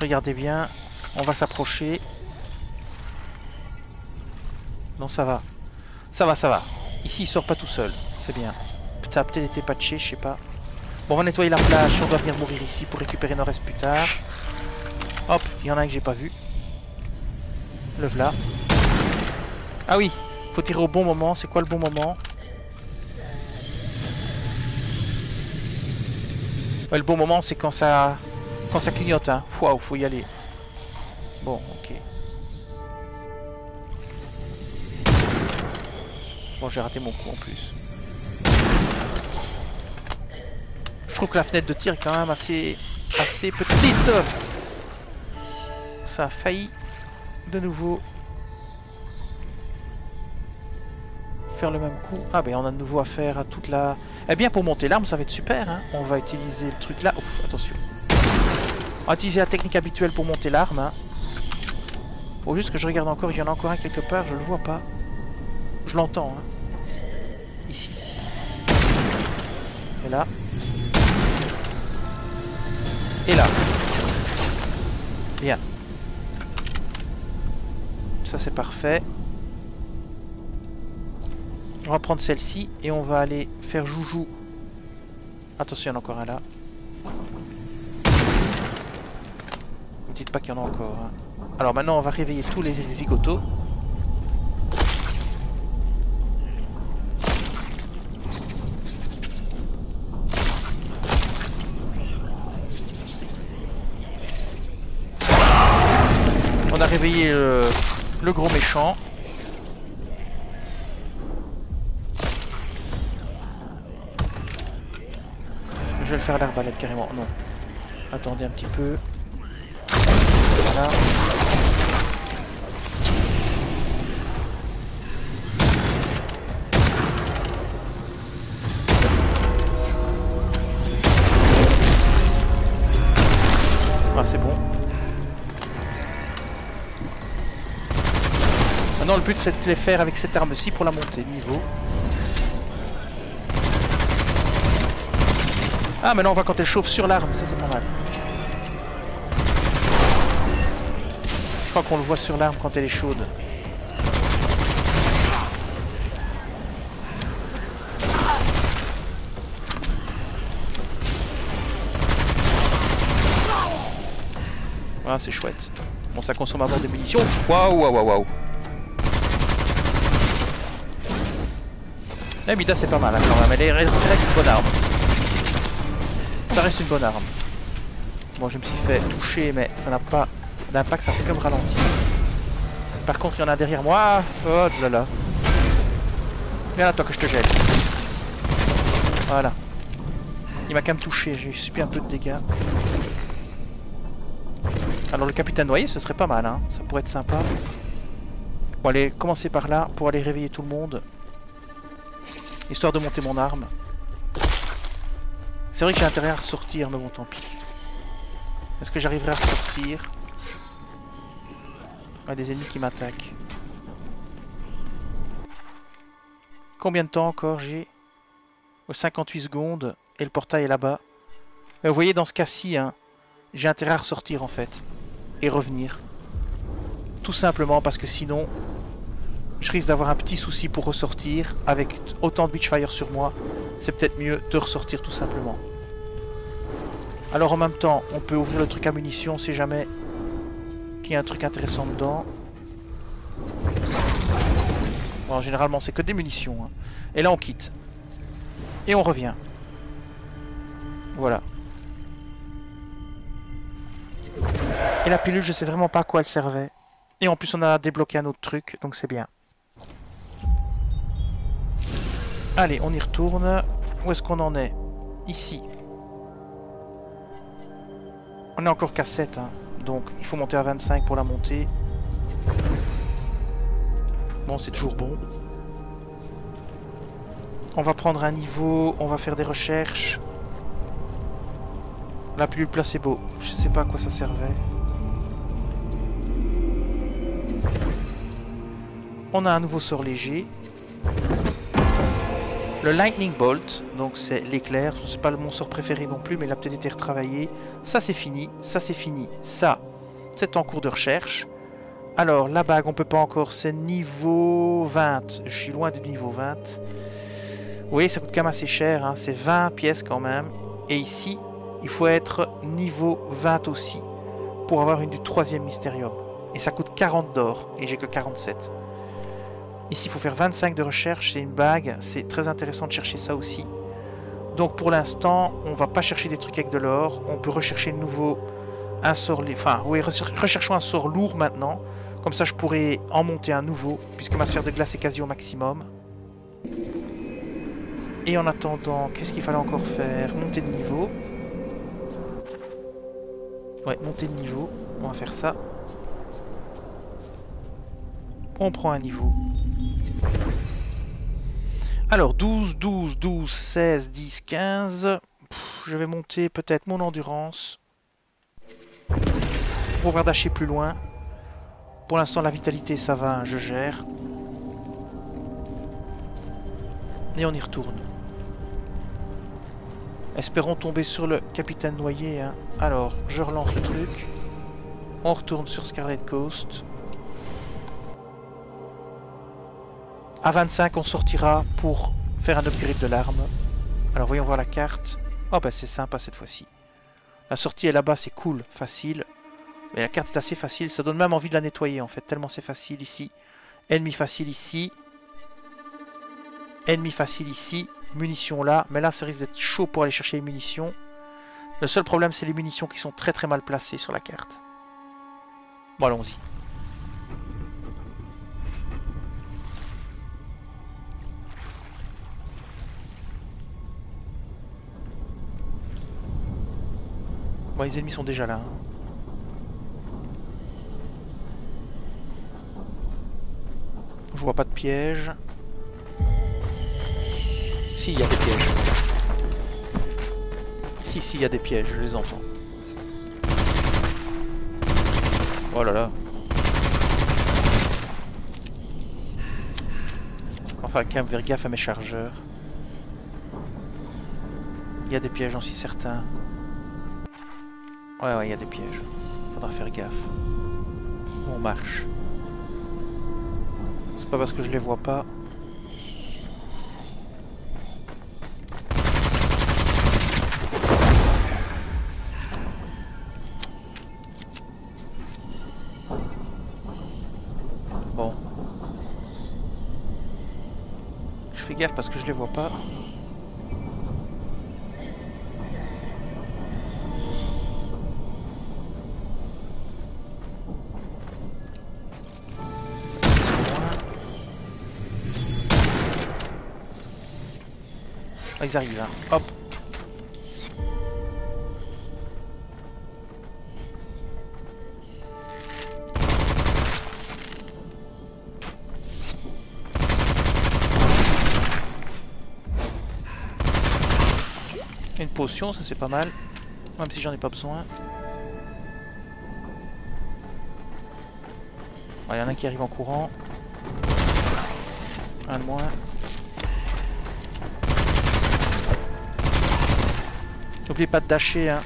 Regardez bien, on va s'approcher. Non ça va. Ça va, ça va. Ici il sort pas tout seul, c'est bien. Putain, peut-être été patché, je sais pas. Bon, on va nettoyer la plage. On doit venir mourir ici pour récupérer nos restes plus tard. Hop, il y en a un que j'ai pas vu. Le v'là. Ah oui, faut tirer au bon moment. C'est quoi le bon moment? Le bon moment, c'est quand ça quand ça clignote. Hein. Waouh, faut y aller. Bon, ok. Bon, j'ai raté mon coup en plus. Trouve que la fenêtre de tir est quand même assez, assez petite. Ça a failli de nouveau faire le même coup. Ah ben on a de nouveau affaire à toute la... Eh bien pour monter l'arme ça va être super. Hein. On va utiliser le truc là. Ouf, attention. On va utiliser la technique habituelle pour monter l'arme. Hein. Faut juste que je regarde encore. Il y en a encore un quelque part. Je le vois pas. Je l'entends. Hein. Ici. Et là. Et là. Bien. Ça c'est parfait. On va prendre celle-ci et on va aller faire joujou. Attention, il y en a encore un là. Ne dites pas qu'il y en a encore. Hein. Alors maintenant, on va réveiller tous les zigotos. Réveiller le, gros méchant. Je vais le faire à l'arbalète carrément. Non. Attendez un petit peu. Voilà. Le but c'est de les faire avec cette arme-ci pour la montée niveau. Ah, maintenant on voit quand elle chauffe sur l'arme, ça c'est pas mal. Je crois qu'on le voit sur l'arme quand elle est chaude. Voilà, c'est chouette. Bon, ça consomme avant des munitions. Waouh, waouh, waouh, La Mida c'est pas mal hein, quand même, elle reste une bonne arme. Ça reste une bonne arme. Bon je me suis fait toucher mais ça n'a pas d'impact, ça fait comme ralenti. Par contre il y en a derrière moi. Oh là là. Viens là toi que je te jette. Voilà. Il m'a quand même touché, j'ai subi un peu de dégâts. Alors le capitaine noyé ce serait pas mal hein, ça pourrait être sympa. Bon allez, commencer par là pour aller réveiller tout le monde. Histoire de monter mon arme. C'est vrai que j'ai intérêt à ressortir, mais bon, tant pis. Est-ce que j'arriverai à ressortir? Il y a des ennemis qui m'attaquent. Combien de temps encore j'ai? 58 secondes et le portail est là-bas. vous voyez, dans ce cas-ci, hein, j'ai intérêt à ressortir en fait. Et revenir. Tout simplement parce que sinon, je risque d'avoir un petit souci pour ressortir. Avec autant de Witchfire sur moi, c'est peut-être mieux de ressortir tout simplement. Alors en même temps, on peut ouvrir le truc à munitions si jamais qu'il y a un truc intéressant dedans. Bon, généralement c'est que des munitions. Hein. Et là on quitte. Et on revient. Voilà. Et la pilule, je sais vraiment pas à quoi elle servait. Et en plus, on a débloqué un autre truc, donc c'est bien. Allez, on y retourne. Où est-ce qu'on en est Ici. On est encore qu'à 7, hein. donc il faut monter à 25 pour la montée. Bon, c'est toujours bon. On va prendre un niveau, on va faire des recherches. La pilule placebo, je sais pas à quoi ça servait. On a un nouveau sort léger. Le Lightning Bolt, donc c'est l'éclair, c'est pas mon sort préféré non plus, mais il a peut-être été retravaillé. Ça c'est fini, ça c'est fini, ça c'est en cours de recherche. Alors la bague on peut pas encore, c'est niveau 20, je suis loin du niveau 20. Vous voyez, ça coûte quand même assez cher, hein. c'est 20 pièces quand même. Et ici, il faut être niveau 20 aussi pour avoir une du troisième Mysterium. Et ça coûte 40 d'or, et j'ai que 47. Ici, il faut faire 25 de recherche, c'est une bague, c'est très intéressant de chercher ça aussi. Donc pour l'instant, on va pas chercher des trucs avec de l'or, on peut rechercher de nouveau un sort... Enfin, oui, recherchons un sort lourd maintenant. Comme ça, je pourrais en monter un nouveau, puisque ma sphère de glace est quasi au maximum. Et en attendant, qu'est-ce qu'il fallait encore faire? Monter de niveau. Ouais, monter de niveau. On va faire ça. On prend un niveau. Alors, 12, 12, 12, 16, 10, 15. je vais monter peut-être mon endurance. Pour pouvoir dasher plus loin. Pour l'instant, la vitalité, ça va, je gère. Et on y retourne. Espérons tomber sur le capitaine noyé. Hein. Alors, je relance le truc. On retourne sur Scarlet Coast. À 25, on sortira pour faire un upgrade de l'arme. Alors, voyons voir la carte. Oh, bah c'est sympa cette fois-ci. La sortie est là-bas, c'est cool, facile. Mais la carte est assez facile, ça donne même envie de la nettoyer en fait, tellement c'est facile ici. Ennemi facile ici. Ennemi facile ici, munitions là, mais là ça risque d'être chaud pour aller chercher les munitions. Le seul problème c'est les munitions qui sont très très mal placées sur la carte. Bon allons-y. Les ennemis sont déjà là. Hein. Je vois pas de piège. Si, il y a des pièges. Si, si, il y a des pièges, je les entends. Oh là là. Enfin, quand même faire gaffe à mes chargeurs. Il y a des pièges, j'en suis certain. Ouais, ouais, il y a des pièges. Faudra faire gaffe. On marche. C'est pas parce que je les vois pas gaffe parce que je les vois pas. Ils arrivent. Hop. potions, ça c'est pas mal. Même si j'en ai pas besoin. Il y en a qui arrive en courant. Un de moins. N'oubliez pas de dasher, hein.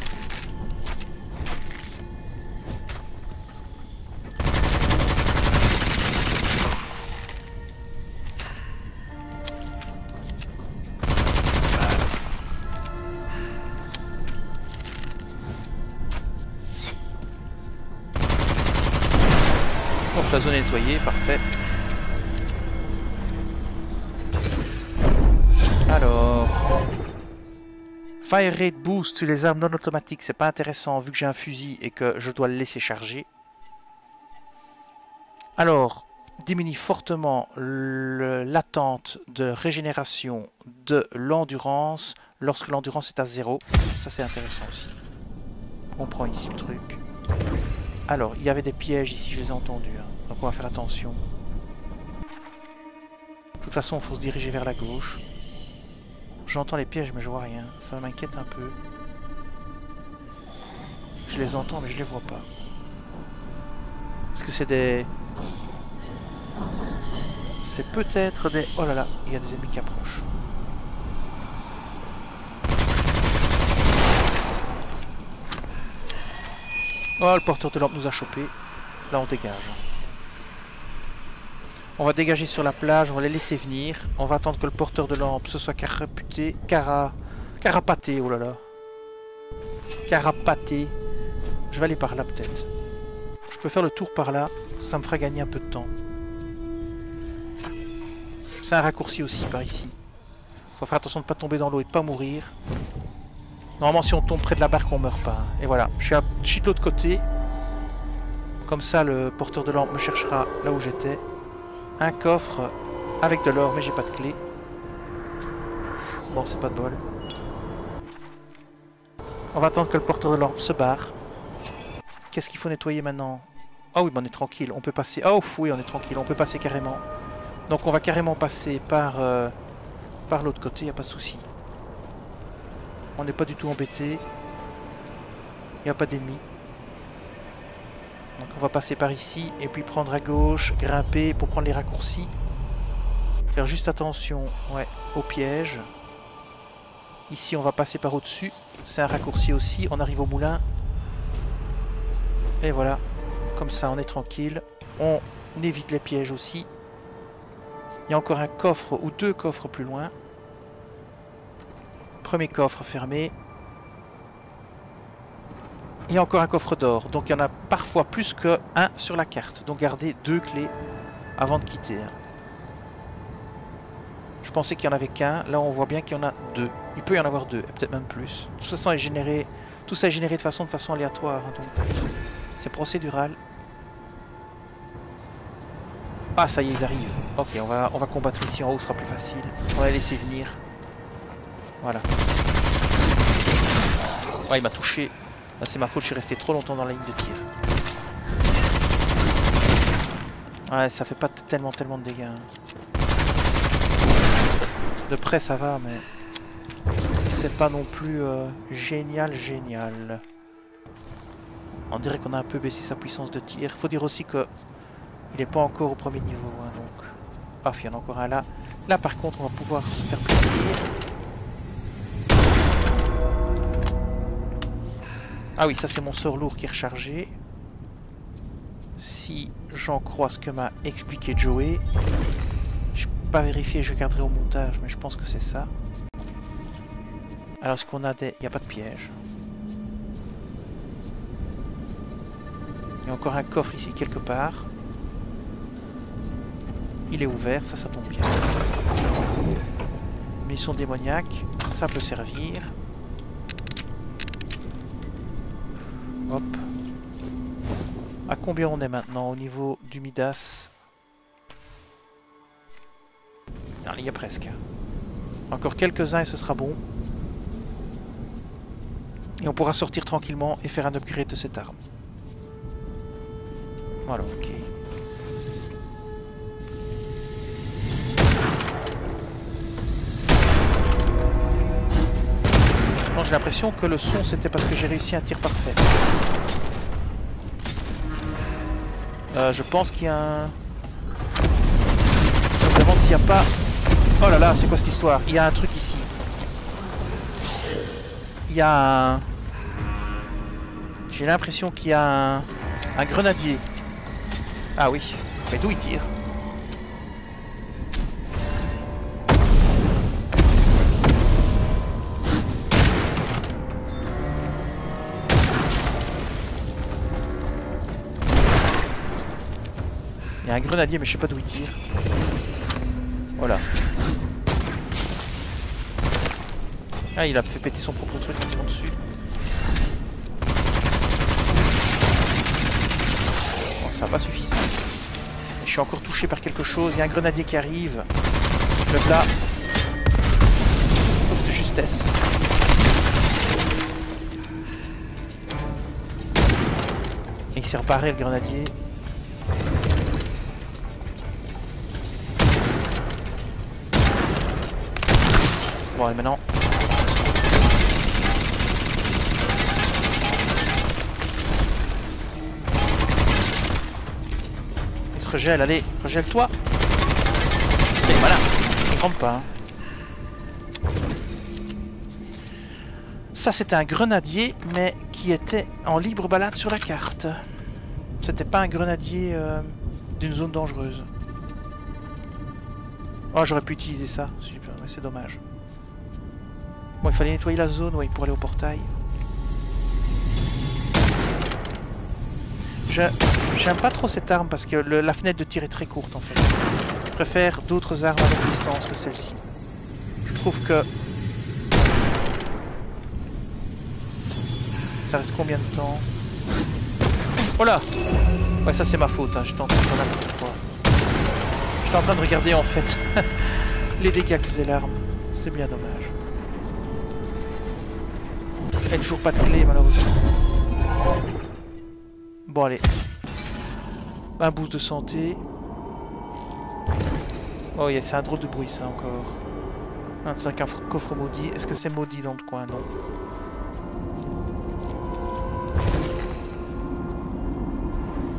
la zone est nettoyée, parfait. Alors... Fire rate boost les armes non automatiques, c'est pas intéressant vu que j'ai un fusil et que je dois le laisser charger. Alors, diminue fortement l'attente de régénération de l'endurance lorsque l'endurance est à zéro. Ça c'est intéressant aussi. On prend ici le truc. Alors, il y avait des pièges ici, je les ai entendus. Hein. Donc on va faire attention. De toute façon, il faut se diriger vers la gauche. J'entends les pièges, mais je vois rien. Ça m'inquiète un peu. Je les entends, mais je les vois pas. Est-ce que c'est des... C'est peut-être des... Oh là là, il y a des ennemis qui approchent. Oh, le porteur de lampe nous a chopé. Là, on dégage. On va dégager sur la plage, on va les laisser venir. On va attendre que le porteur de lampe se soit caraputé, cara, carapaté, oh là là. Carapaté. Je vais aller par là peut-être. Je peux faire le tour par là, ça me fera gagner un peu de temps. C'est un raccourci aussi par ici. Faut faire attention de ne pas tomber dans l'eau et de pas mourir. Normalement si on tombe près de la barque on meurt pas. Hein. Et voilà, je suis, à, je suis de l'autre côté. Comme ça le porteur de lampe me cherchera là où j'étais un coffre avec de l'or, mais j'ai pas de clé. Bon, c'est pas de bol. On va attendre que le porteur de l'or se barre. Qu'est-ce qu'il faut nettoyer maintenant? Ah oui, on est tranquille. On peut passer... Oh oui, on est tranquille. On peut passer carrément. Donc on va carrément passer par, euh, l'autre côté, il a pas de souci. On n'est pas du tout embêté. Il n'y a pas d'ennemis. Donc on va passer par ici et puis prendre à gauche, grimper pour prendre les raccourcis. Faire juste attention ouais, au piège. Ici on va passer par au-dessus. C'est un raccourci aussi. On arrive au moulin. Et voilà. Comme ça on est tranquille. On évite les pièges aussi. Il y a encore un coffre ou deux coffres plus loin. Premier coffre fermé. Et encore un coffre d'or. Donc il y en a parfois plus que un sur la carte. Donc gardez deux clés avant de quitter. Hein. Je pensais qu'il y en avait qu'un. Là on voit bien qu'il y en a deux. Il peut y en avoir deux, peut-être même plus. Tout ça est généré, tout ça est généré de façon, de façon aléatoire. Hein, c'est procédural. Ah ça y est, ils arrivent. Ok, on va, on va combattre ici en haut, ce sera plus facile. On va les laisser venir. Voilà. Ouais, il m'a touché. Ah, c'est ma faute, je suis resté trop longtemps dans la ligne de tir. Ouais, ça fait pas tellement tellement de dégâts. Hein. De près ça va, mais c'est pas non plus euh, génial, génial. On dirait qu'on a un peu baissé sa puissance de tir. Faut dire aussi que il n'est pas encore au premier niveau, hein, donc. Paf, il y en a encore un là. Là par contre, on va pouvoir se faire plaisir. Ah oui, ça c'est mon sort lourd qui est rechargé. Si j'en crois ce que m'a expliqué Joey. Je peux pas vérifier, je regarderai au montage, mais je pense que c'est ça. Alors, est-ce qu'on a des... Il n'y a pas de piège. Il y a encore un coffre ici quelque part. Il est ouvert, ça, ça tombe bien. Mission démoniaque, ça peut servir. Combien on est maintenant au niveau du Midas? Il y a presque. Encore quelques-uns et ce sera bon. Et on pourra sortir tranquillement et faire un upgrade de cette arme. Voilà, ok. j'ai l'impression que le son c'était parce que j'ai réussi un tir parfait. Euh, je pense qu'il y a un... Je me demande s'il n'y a pas... Oh là là, c'est quoi cette histoire? Il y a un truc ici. Il y a un... J'ai l'impression qu'il y a un... un grenadier. Ah oui, mais d'où il tire? A un grenadier mais je sais pas d'où il tire. Voilà. Ah il a fait péter son propre truc en dessus. Bon ça va pas suffisant. Je suis encore touché par quelque chose. Il y a un grenadier qui arrive. Le là. de justesse. Et il s'est reparé le grenadier. Bon, et maintenant... Il se regèle, allez, regèle-toi Et voilà, il rentre pas. Hein. Ça, c'était un grenadier, mais qui était en libre balade sur la carte. C'était pas un grenadier euh, d'une zone dangereuse. Oh, j'aurais pu utiliser ça, mais c'est dommage. Bon, il fallait nettoyer la zone, pour aller au portail. J'aime pas trop cette arme parce que la fenêtre de tir est très courte en fait. Je préfère d'autres armes à distance que celle-ci. Je trouve que... Ça reste combien de temps? Voilà Ouais, ça c'est ma faute, j'étais en train de J'étais en train de regarder en fait les dégâts que faisait l'arme. C'est bien dommage. A toujours pas de clé malheureusement. Bon allez. Un boost de santé. Oh yeah, c'est un drôle de bruit ça encore. Un truc un coffre maudit. Est-ce que c'est maudit dans le coin Non?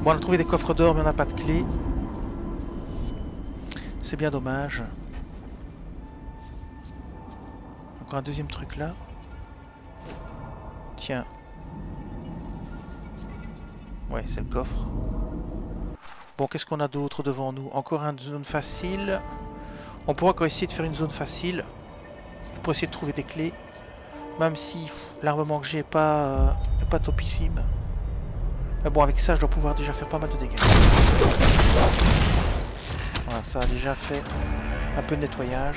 Bon, on a trouvé des coffres d'or mais on n'a pas de clé. C'est bien dommage. Encore un deuxième truc là. Ouais, c'est le coffre. Bon, qu'est-ce qu'on a d'autre devant nous? Encore une zone facile. On pourra encore essayer de faire une zone facile. Pour essayer de trouver des clés. Même si l'armement que j'ai n'est pas, euh, pas topissime. Mais bon, avec ça, je dois pouvoir déjà faire pas mal de dégâts. Voilà, ça a déjà fait un peu de nettoyage.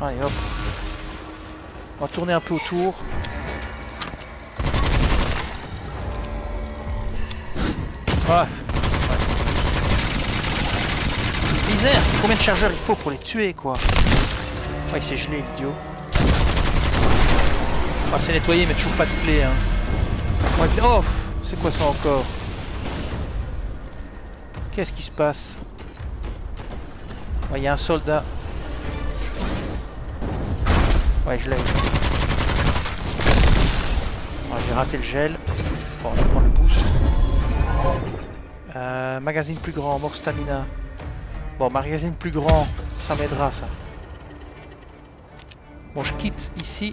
Allez hop. On va tourner un peu autour. Ah. Ouais. Misère Combien de chargeurs il faut pour les tuer quoi? Ouais il s'est gelé l'idiot. Ah c'est nettoyé mais toujours pas de clé hein. Oh C'est quoi ça encore? Qu'est-ce qui se passe? Il y a un soldat Ouais, je l'ai. J'ai raté le gel. Bon, je prends le boost. Euh, magazine plus grand, mort stamina. Bon, magazine plus grand, ça m'aidera ça. Bon, je quitte ici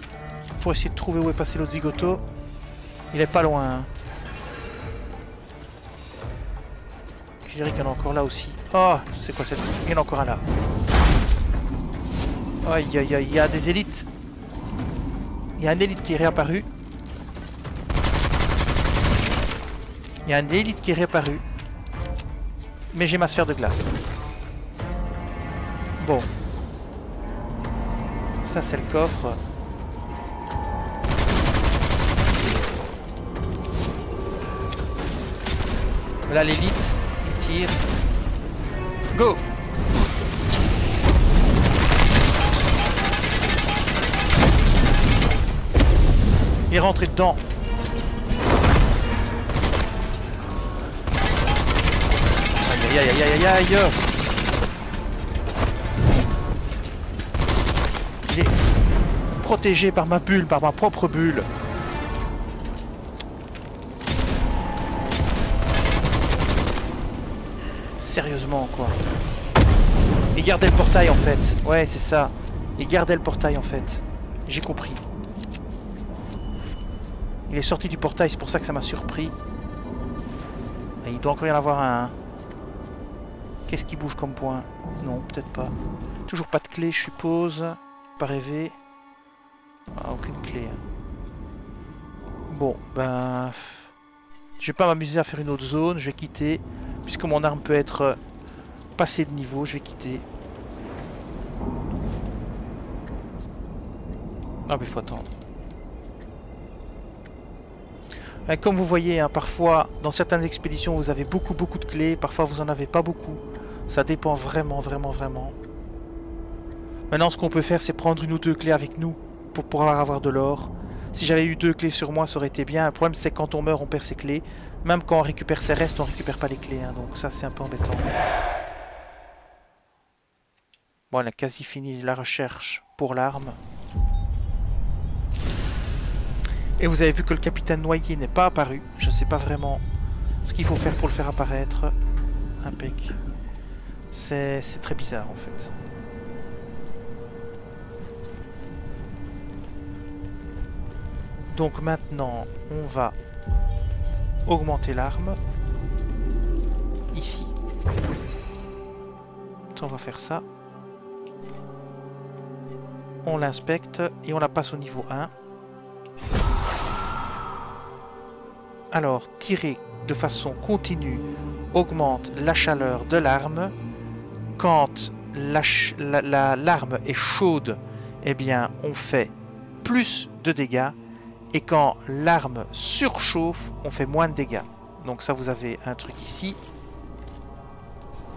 pour essayer de trouver où est passé l'autre zigoto. Il est pas loin. Hein. Je dirais qu'il y en a encore là aussi. Oh, c'est quoi cette... Il y en a encore un là. Aïe aïe aïe, il y a des élites. Il y a un élite qui est réapparu. Il y a un élite qui est réapparu. Mais j'ai ma sphère de glace. Bon. Ça c'est le coffre. Là l'élite, il tire. Go Il est rentré dedans. Aïe aïe aïe aïe aïe aïe Il est protégé par ma bulle, par ma propre bulle. Sérieusement quoi. Il gardait le portail en fait. Ouais c'est ça. Il gardait le portail en fait. J'ai compris. Il est sorti du portail, c'est pour ça que ça m'a surpris. Il doit encore y en avoir un. Qu'est-ce qui bouge comme point? Non, peut-être pas. Toujours pas de clé, je suppose. Pas rêver. Ah, aucune clé. Bon, ben... Je vais pas m'amuser à faire une autre zone, je vais quitter. Puisque mon arme peut être passée de niveau, je vais quitter. Ah mais faut attendre. Comme vous voyez, hein, parfois, dans certaines expéditions, vous avez beaucoup, beaucoup de clés. Parfois, vous en avez pas beaucoup. Ça dépend vraiment, vraiment, vraiment. Maintenant, ce qu'on peut faire, c'est prendre une ou deux clés avec nous pour pouvoir avoir de l'or. Si j'avais eu deux clés sur moi, ça aurait été bien. Le problème, c'est quand on meurt, on perd ses clés. Même quand on récupère ses restes, on récupère pas les clés. Hein. donc ça, c'est un peu embêtant. Bon, on a quasi fini la recherche pour l'arme. Et vous avez vu que le capitaine noyé n'est pas apparu. Je ne sais pas vraiment ce qu'il faut faire pour le faire apparaître. Impec. C'est très bizarre en fait. Donc maintenant, on va augmenter l'arme. Ici. On va faire ça. On l'inspecte et on la passe au niveau 1. Alors, tirer de façon continue augmente la chaleur de l'arme. Quand l'arme est chaude, eh bien, on fait plus de dégâts et quand l'arme surchauffe, on fait moins de dégâts. Donc ça, vous avez un truc ici.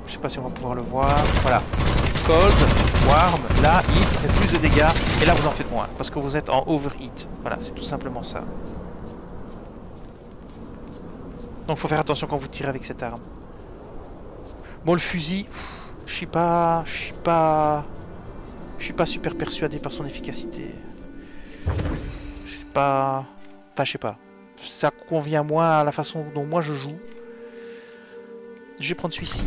Je sais pas si on va pouvoir le voir. Voilà. Cold, warm, là, heat, fait plus de dégâts. Et là, vous en faites moins. Parce que vous êtes en overheat. Voilà, c'est tout simplement ça. Donc faut faire attention quand vous tirez avec cette arme. Bon, le fusil, je suis pas... Je suis pas... Je suis pas super persuadé par son efficacité pas... Enfin, je sais pas. Ça convient moins à la façon dont moi je joue. Je vais prendre celui-ci.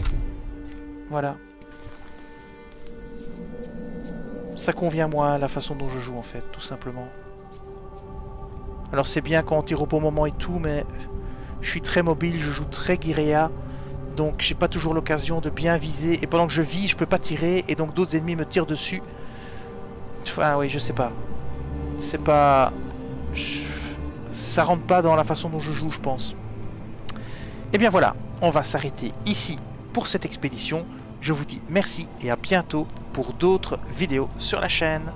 Voilà. Ça convient moins à la façon dont je joue en fait, tout simplement. Alors c'est bien quand on tire au bon moment et tout, mais je suis très mobile, je joue très guérilla. Donc j'ai pas toujours l'occasion de bien viser. Et pendant que je vis, je peux pas tirer. Et donc d'autres ennemis me tirent dessus. Enfin oui, je sais pas. C'est pas ça rentre pas dans la façon dont je joue, je pense. Et eh bien voilà, on va s'arrêter ici pour cette expédition. Je vous dis merci et à bientôt pour d'autres vidéos sur la chaîne.